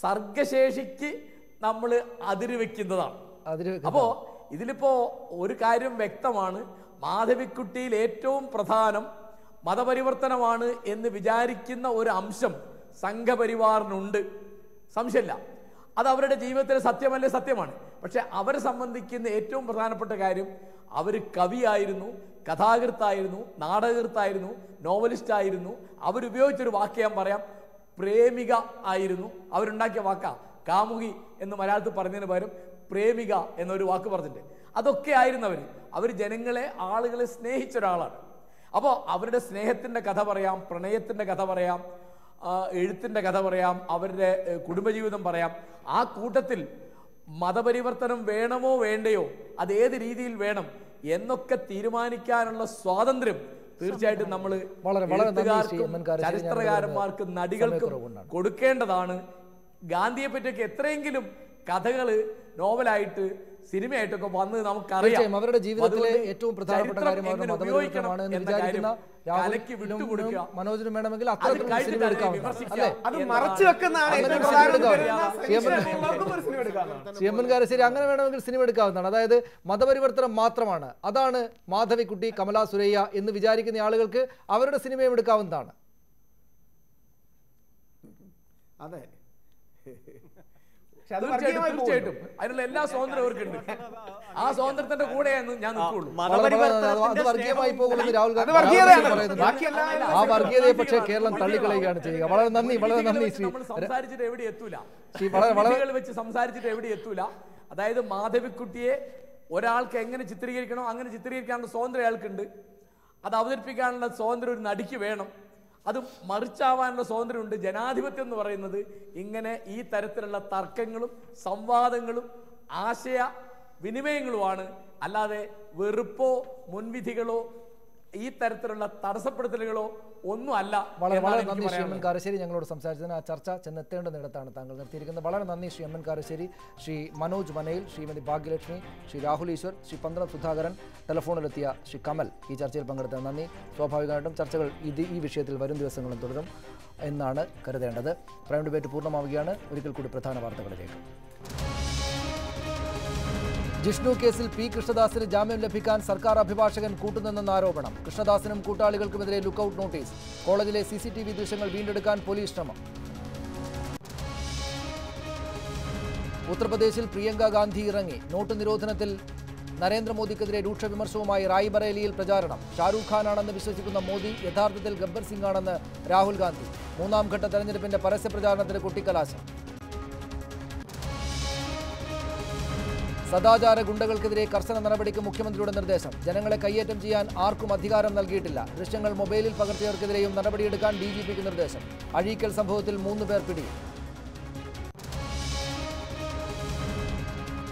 സർഗശേഷിക്ക് നമ്മൾ അതിര് വെക്കുന്നതാണ് അതിര് അപ്പോ ഇതിലിപ്പോ ഒരു കാര്യം വ്യക്തമാണ്. മാധവിക്കുട്ടിയിൽ ഏറ്റവും പ്രധാനം മതപരിവർത്തനമാണ് എന്ന് വിചാരിക്കുന്ന ഒരു അംശം സംഘപരിവാറിനുണ്ട്. സംശയമില്ല. അത് അവരുടെ ജീവിതത്തിലെ സത്യമല്ലേ സത്യമാണ്. പക്ഷെ അവരെ സംബന്ധിക്കുന്ന ഏറ്റവും പ്രധാനപ്പെട്ട കാര്യം അവർ കവിയായിരുന്നു കഥാകൃത്തായിരുന്നു നാടകൃത്തായിരുന്നു നോവലിസ്റ്റായിരുന്നു. അവരുപയോഗിച്ചൊരു വാക്ക് ഞാൻ പറയാം പ്രേമിക ആയിരുന്നു. അവരുണ്ടാക്കിയ വാക്ക കാമുകി എന്ന് മലയാളത്തിൽ പറഞ്ഞതിന് പകരം പ്രേമിക എന്നൊരു വാക്ക് പറഞ്ഞിട്ടുണ്ട്. അതൊക്കെ ആയിരുന്നു അവർ അവർ ജനങ്ങളെ ആളുകളെ സ്നേഹിച്ച ഒരാളാണ്. അപ്പോൾ അവരുടെ സ്നേഹത്തിന്റെ കഥ പറയാം പ്രണയത്തിന്റെ കഥ പറയാം എഴുത്തിന്റെ കഥ പറയാം അവരുടെ കുടുംബജീവിതം പറയാം. ആ കൂട്ടത്തിൽ മതപരിവർത്തനം വേണമോ വേണ്ടയോ? അത് ഏത് രീതിയിൽ വേണം? എന്നൊക്കെ തീരുമാനിക്കാനുള്ള സ്വാതന്ത്ര്യം തീർച്ചയായിട്ടും നമ്മൾ വളരെ- ചരിത്രകാരന്മാർക്കും നടികൾക്കും കൊടുക്കേണ്ടതാണ്. ഗാന്ധിയെ പറ്റിയൊക്കെ എത്രയെങ്കിലും കഥകൾ നോവലായിട്ട് സിനിമയായിട്ടൊക്കെ വന്ന് നമുക്കറിയാം. അവരുടെ ജീവിതത്തിലെ ഏറ്റവും പ്രധാനപ്പെട്ട കാര്യമാണ് കാര്യം അവരുടെ എന്ന് വിചാരിക്കുന്ന മനോജിനും വേണമെങ്കിൽ അത് അത്തരത്തിലുള്ള കഴിഞ്ഞിട്ട് സിനിമ അതിനെ എടുക്കാവുന്നതാണ് വിമർശിക്കുക. അല്ലേ? അത് എന്നതാണ് മറച്ചു വെക്കുന്നതാണ് അങ്ങനെ ഏറ്റവും സിനിമ പ്രധാനം എടുക്കാം. എല്ലാവർക്കും ഒരു സിനിമ എടുക്കാവുന്നതാണ്. സി എം എൻ കാരശ്ശേരി അങ്ങനെ വേണമെങ്കിൽ സിനിമ എടുക്കാവുന്നതാണ്. അതായത് മതപരിവർത്തനം മാത്രമാണ്. അതാണ് മാധവിക്കുട്ടി കമല സുരയ്യ എന്ന് വിചാരിക്കുന്ന ആളുകൾക്ക് അവരുടെ സിനിമയും എടുക്കാവുന്നതാണ്. അത്. തീർച്ചയായിട്ടും. അതിനുള്ള എല്ലാ സ്വാതന്ത്ര്യം അവർക്കുണ്ട്. ആ സ്വാതന്ത്ര്യത്തിന്റെ കൂടെയാണ് ഞാൻ നിൽക്കുള്ളൂ. വർഗീയമായി പോകുമെന്ന് രാഹുൽ ഗാന്ധി. ആ വർഗീയതയെ പക്ഷേ കേരളം തള്ളിക്കളയുകയാണ് ചെയ്യുക. വളരെ നന്ദി വളരെ നന്ദി സംസാരിച്ചിട്ട് എവിടെ എത്തൂല. വെച്ച് സംസാരിച്ചിട്ട് എവിടെ എത്തൂല. അതായത് മാധവിക്കുട്ടിയെ ഒരാൾക്ക് എങ്ങനെ ചിത്രീകരിക്കണോ അങ്ങനെ ചിത്രീകരിക്കാനുള്ള സ്വാതന്ത്ര്യം അയാൾക്കുണ്ട്. അത് അവതരിപ്പിക്കാനുള്ള സ്വാതന്ത്ര്യം ഒരു നടിക്ക് വേണം. അത് മറിച്ചാവാനുള്ള സ്വാതന്ത്ര്യമുണ്ട്. ജനാധിപത്യം എന്ന് പറയുന്നത് ഇങ്ങനെ ഈ തരത്തിലുള്ള തർക്കങ്ങളും സംവാദങ്ങളും ആശയ വിനിമയങ്ങളുമാണ്. അല്ലാതെ വെറുപ്പോ മുൻവിധികളോ ഈ തരത്തിലുള്ള തടസ്സപ്പെടുത്തലുകളോ ഒന്നുമല്ല വളരെ വളരെ നന്ദി ശ്രീ എം എൻ കാരശ്ശേരി ഞങ്ങളോട് സംസാരിച്ചതിന് ആ ചർച്ച ചെന്നെത്തേണ്ടുന്നിടത്താണ് താങ്കൾ നിർത്തിയിരിക്കുന്നത്. വളരെ നന്ദി ശ്രീ എം എൻ കാരശ്ശേരി ശ്രീ മനോജ് മനയിൽ ശ്രീമതി ഭാഗ്യലക്ഷ്മി ശ്രീ രാഹുൽ ഈശ്വർ ശ്രീ പന്തളം സുധാകരൻ ടെലഫോണിലെത്തിയ ശ്രീ കമൽ ഈ ചർച്ചയിൽ പങ്കെടുത്ത നന്ദി. സ്വാഭാവികമായിട്ടും ചർച്ചകൾ ഇത് ഈ വിഷയത്തിൽ വരും ദിവസങ്ങളും തുടരും എന്നാണ് കരുതേണ്ടത്. പ്രൈം ഡിബേറ്റ് പൂർണമാവുകയാണ്. ഒരിക്കൽ കൂടി പ്രധാന വാർത്തകളിലേക്ക്. ജിഷ്ണു കേസിൽ പി. കൃഷ്ണദാസിന് ജാമ്യം ലഭിക്കാൻ സർക്കാർ അഭിഭാഷകൻ കൂട്ടുനിന്നെന്ന ആരോപണം. കൃഷ്ണദാസിനും കൂട്ടാളികൾക്കുമെതിരെ ലുക്കൌട്ട് നോട്ടീസ്. കോളേജിലെ സി സി ടി വി ദൃശ്യങ്ങൾ വീണ്ടെടുക്കാൻ പോലീസ് ശ്രമം. ഉത്തർപ്രദേശിൽ പ്രിയങ്ക ഗാന്ധി ഇറങ്ങി. നോട്ട് നിരോധനത്തിൽ നരേന്ദ്രമോദിക്കെതിരെ രൂക്ഷ വിമർശവുമായി റായ്ബറേലിയിൽ പ്രചാരണം. ഷാരൂഖ് ഖാനാണെന്ന് വിശ്വസിക്കുന്ന മോദി യഥാർത്ഥത്തിൽ ഗബ്ബർ സിംഗ് ആണെന്ന് രാഹുൽ ഗാന്ധി. മൂന്നാം ഘട്ട തെരഞ്ഞെടുപ്പിന്റെ പരസ്യ പ്രചാരണത്തിന് കൊട്ടിക്കലാശം. സദാചാര ഗുണ്ടകൾക്കെതിരെ കർശന നടപടിക്ക് മുഖ്യമന്ത്രിയുടെ നിർദ്ദേശം. ജനങ്ങളെ കയ്യേറ്റം ചെയ്യാൻ ആർക്കും അധികാരം നൽകിയിട്ടില്ല. ദൃശ്യങ്ങൾ മൊബൈലിൽ പകർത്തിയവർക്കെതിരെയും നടപടിയെടുക്കാൻ ഡി ജി പിക്ക് നിർദ്ദേശം. അഴീക്കൽ സംഭവത്തിൽ മൂന്ന് പേർ പിടി.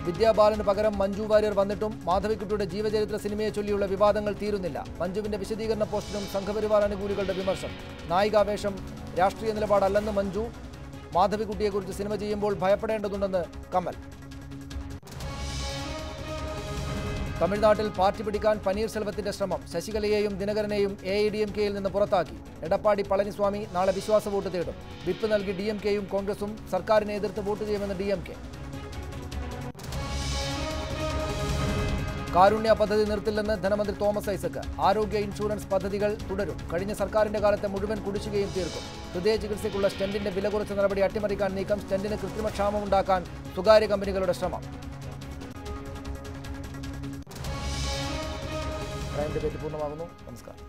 വിദ്യാബാലന് പകരം മഞ്ജു വാര്യർ വന്നിട്ടും മാധവിക്കുട്ടിയുടെ ജീവചരിത്ര സിനിമയെ ചൊല്ലിയുള്ള വിവാദങ്ങൾ തീരുന്നില്ല. മഞ്ജുവിന്റെ വിശദീകരണ പോസ്റ്റിനും സംഘപരിവാർ അനുകൂലികളുടെ വിമർശം. നായികാവേഷം രാഷ്ട്രീയ നിലപാടല്ലെന്ന് മഞ്ജു. മാധവിക്കുട്ടിയെക്കുറിച്ച് സിനിമ ചെയ്യുമ്പോൾ ഭയപ്പെടേണ്ടതുണ്ടെന്ന് കമൽ. തമിഴ്നാട്ടിൽ പാർട്ടി പിടിക്കാൻ പനീർസെൽവത്തിന്റെ ശ്രമം ശശികലയെയും ദിനകരനെയും എ ഐ ഡി എം കെയിൽ നിന്ന് പുറത്താക്കി. എടപ്പാടി പളനിസ്വാമി നാളെ വിശ്വാസ വോട്ട് തേടും. വിപ്പ് നൽകി ഡി എം കെയും കോൺഗ്രസും സർക്കാരിനെ എതിർത്ത് വോട്ട് ചെയ്യുമെന്ന് ഡി എം കെ കാരുണ്യ പദ്ധതി നിർത്തില്ലെന്ന് ധനമന്ത്രി തോമസ് ഐസക് ആരോഗ്യ ഇൻഷുറൻസ് പദ്ധതികൾ തുടരും. കഴിഞ്ഞ സർക്കാരിന്റെ കാലത്തെ മുഴുവൻ കുടിശ്ശികയും തീർക്കും. ഹൃദയ ചികിത്സയ്ക്കുള്ള സ്റ്റെന്റിന്റെ വില കുറച്ച നടപടി അട്ടിമറിക്കാൻ നീക്കം സ്റ്റെന്റിന് കൃത്രിമക്ഷാമം ഉണ്ടാക്കാൻ സ്വകാര്യ കമ്പനികളുടെ ശ്രമം. പ്രൈം ഡിബേറ്റ് പൂർണമാകുന്നു. നമസ്കാരം.